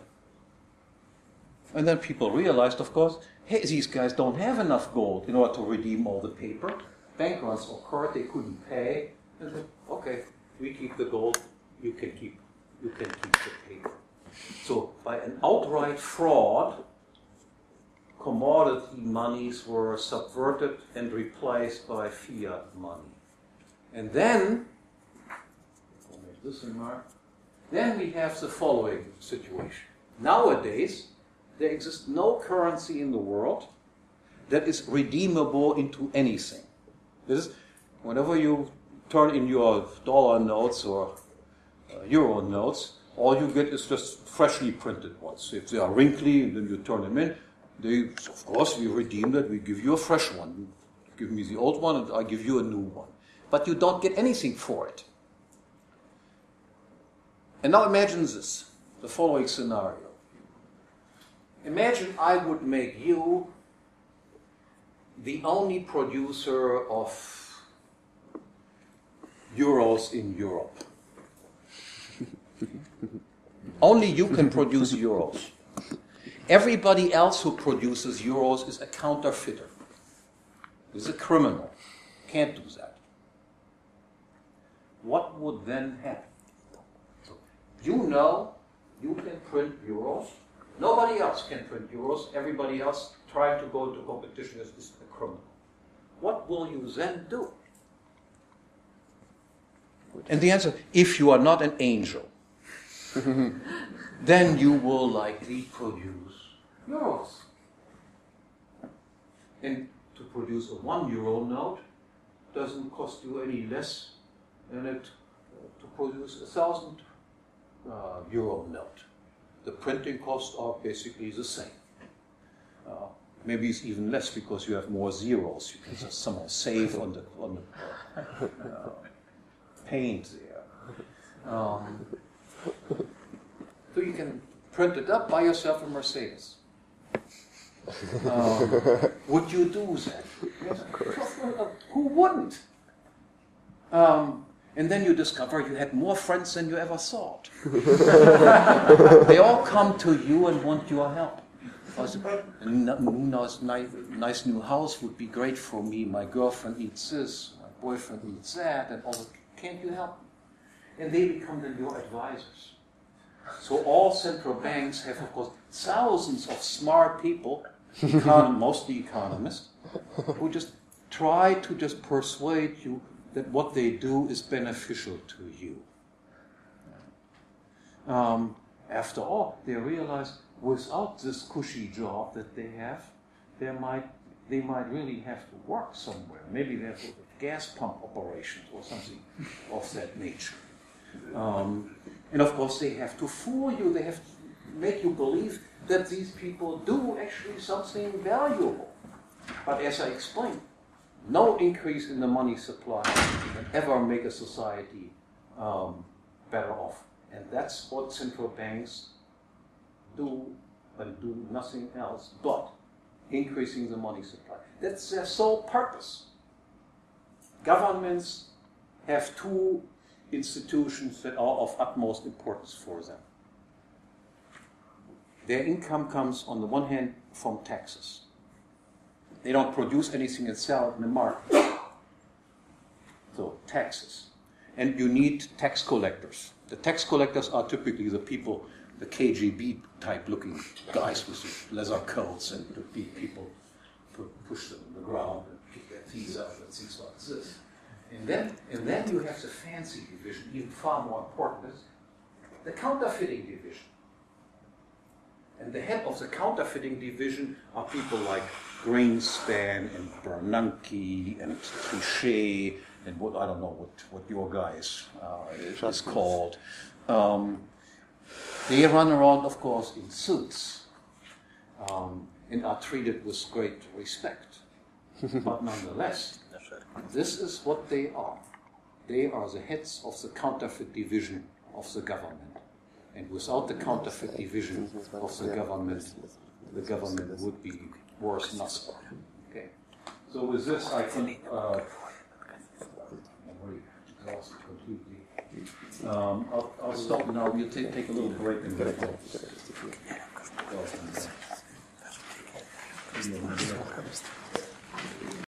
And then people realized, of course, hey, these guys don't have enough gold in order to redeem all the paper. Bank runs occurred, they couldn't pay. And then, okay, we keep the gold, you can keep, you can keep the paper. So by an outright fraud, commodity monies were subverted and replaced by fiat money. And then this remark. Then we have the following situation. Nowadays, there exists no currency in the world that is redeemable into anything. This is, whenever you turn in your dollar notes or uh, euro notes, all you get is just freshly printed ones. If they are wrinkly, then you turn them in. They, of course, we redeem that. We give you a fresh one. You give me the old one, and I give you a new one. But you don't get anything for it. And now imagine this the following scenario. Imagine I would make you the only producer of euros in Europe. [LAUGHS] only you can produce euros. Everybody else who produces euros is a counterfeiter, is a criminal. Can't do that. What would then happen? You know you can print euros. Nobody else can print euros. Everybody else trying to go into competition is, is a criminal. What will you then do? And the answer if you are not an angel, [LAUGHS] then you will likely produce euros. And to produce a one euro note doesn't cost you any less than it uh, to produce a thousand uh, euro note. The printing costs are basically the same. Uh, maybe it's even less because you have more zeros. You can just somehow save on the, on the uh, paint there. Um, so you can print it up, buy yourself a Mercedes. Um, would you do that? Yes, Who wouldn't? Um, and then you discover you had more friends than you ever thought. [LAUGHS] they all come to you and want your help. Also, a nice, nice, nice new house would be great for me. My girlfriend needs this, my boyfriend needs that, and all that. Can't you help? And they become then your advisors. So all central banks have, of course, thousands of smart people, [LAUGHS] econ- mostly economists, who just try to just persuade you that what they do is beneficial to you. Um, after all, they realize without this cushy job that they have, they might they might really have to work somewhere. Maybe they have to gas pump operations or something of that nature. Um, and of course, they have to fool you. They have to make you believe that these people do actually something valuable. But as I explained, no increase in the money supply can ever make a society um, better off. And that's what central banks do and do nothing else but increasing the money supply. That's their sole purpose. Governments have two institutions that are of utmost importance for them. Their income comes, on the one hand, from taxes. They don't produce anything and sell in the market. So, taxes. And you need tax collectors. The tax collectors are typically the people, the KGB type looking guys with leather coats and the beat people, pu- push them on the ground and kick their teeth out and things like this. And then, and then you have the fancy division, even far more important, is the counterfeiting division. And the head of the counterfeiting division are people like Greenspan and Bernanke and Trichet and what I don't know what, what your guys uh, is, is called. Um, they run around, of course, in suits um, and are treated with great respect. [LAUGHS] but nonetheless, this is what they are. They are the heads of the counterfeit division of the government. And without the counterfeit division of the government, the government would be worse than nothing. Okay. So with this, I think uh, I'm very exhausted completely. Um, I'll, I'll stop now. We'll take, take a little break and we'll go. go from there.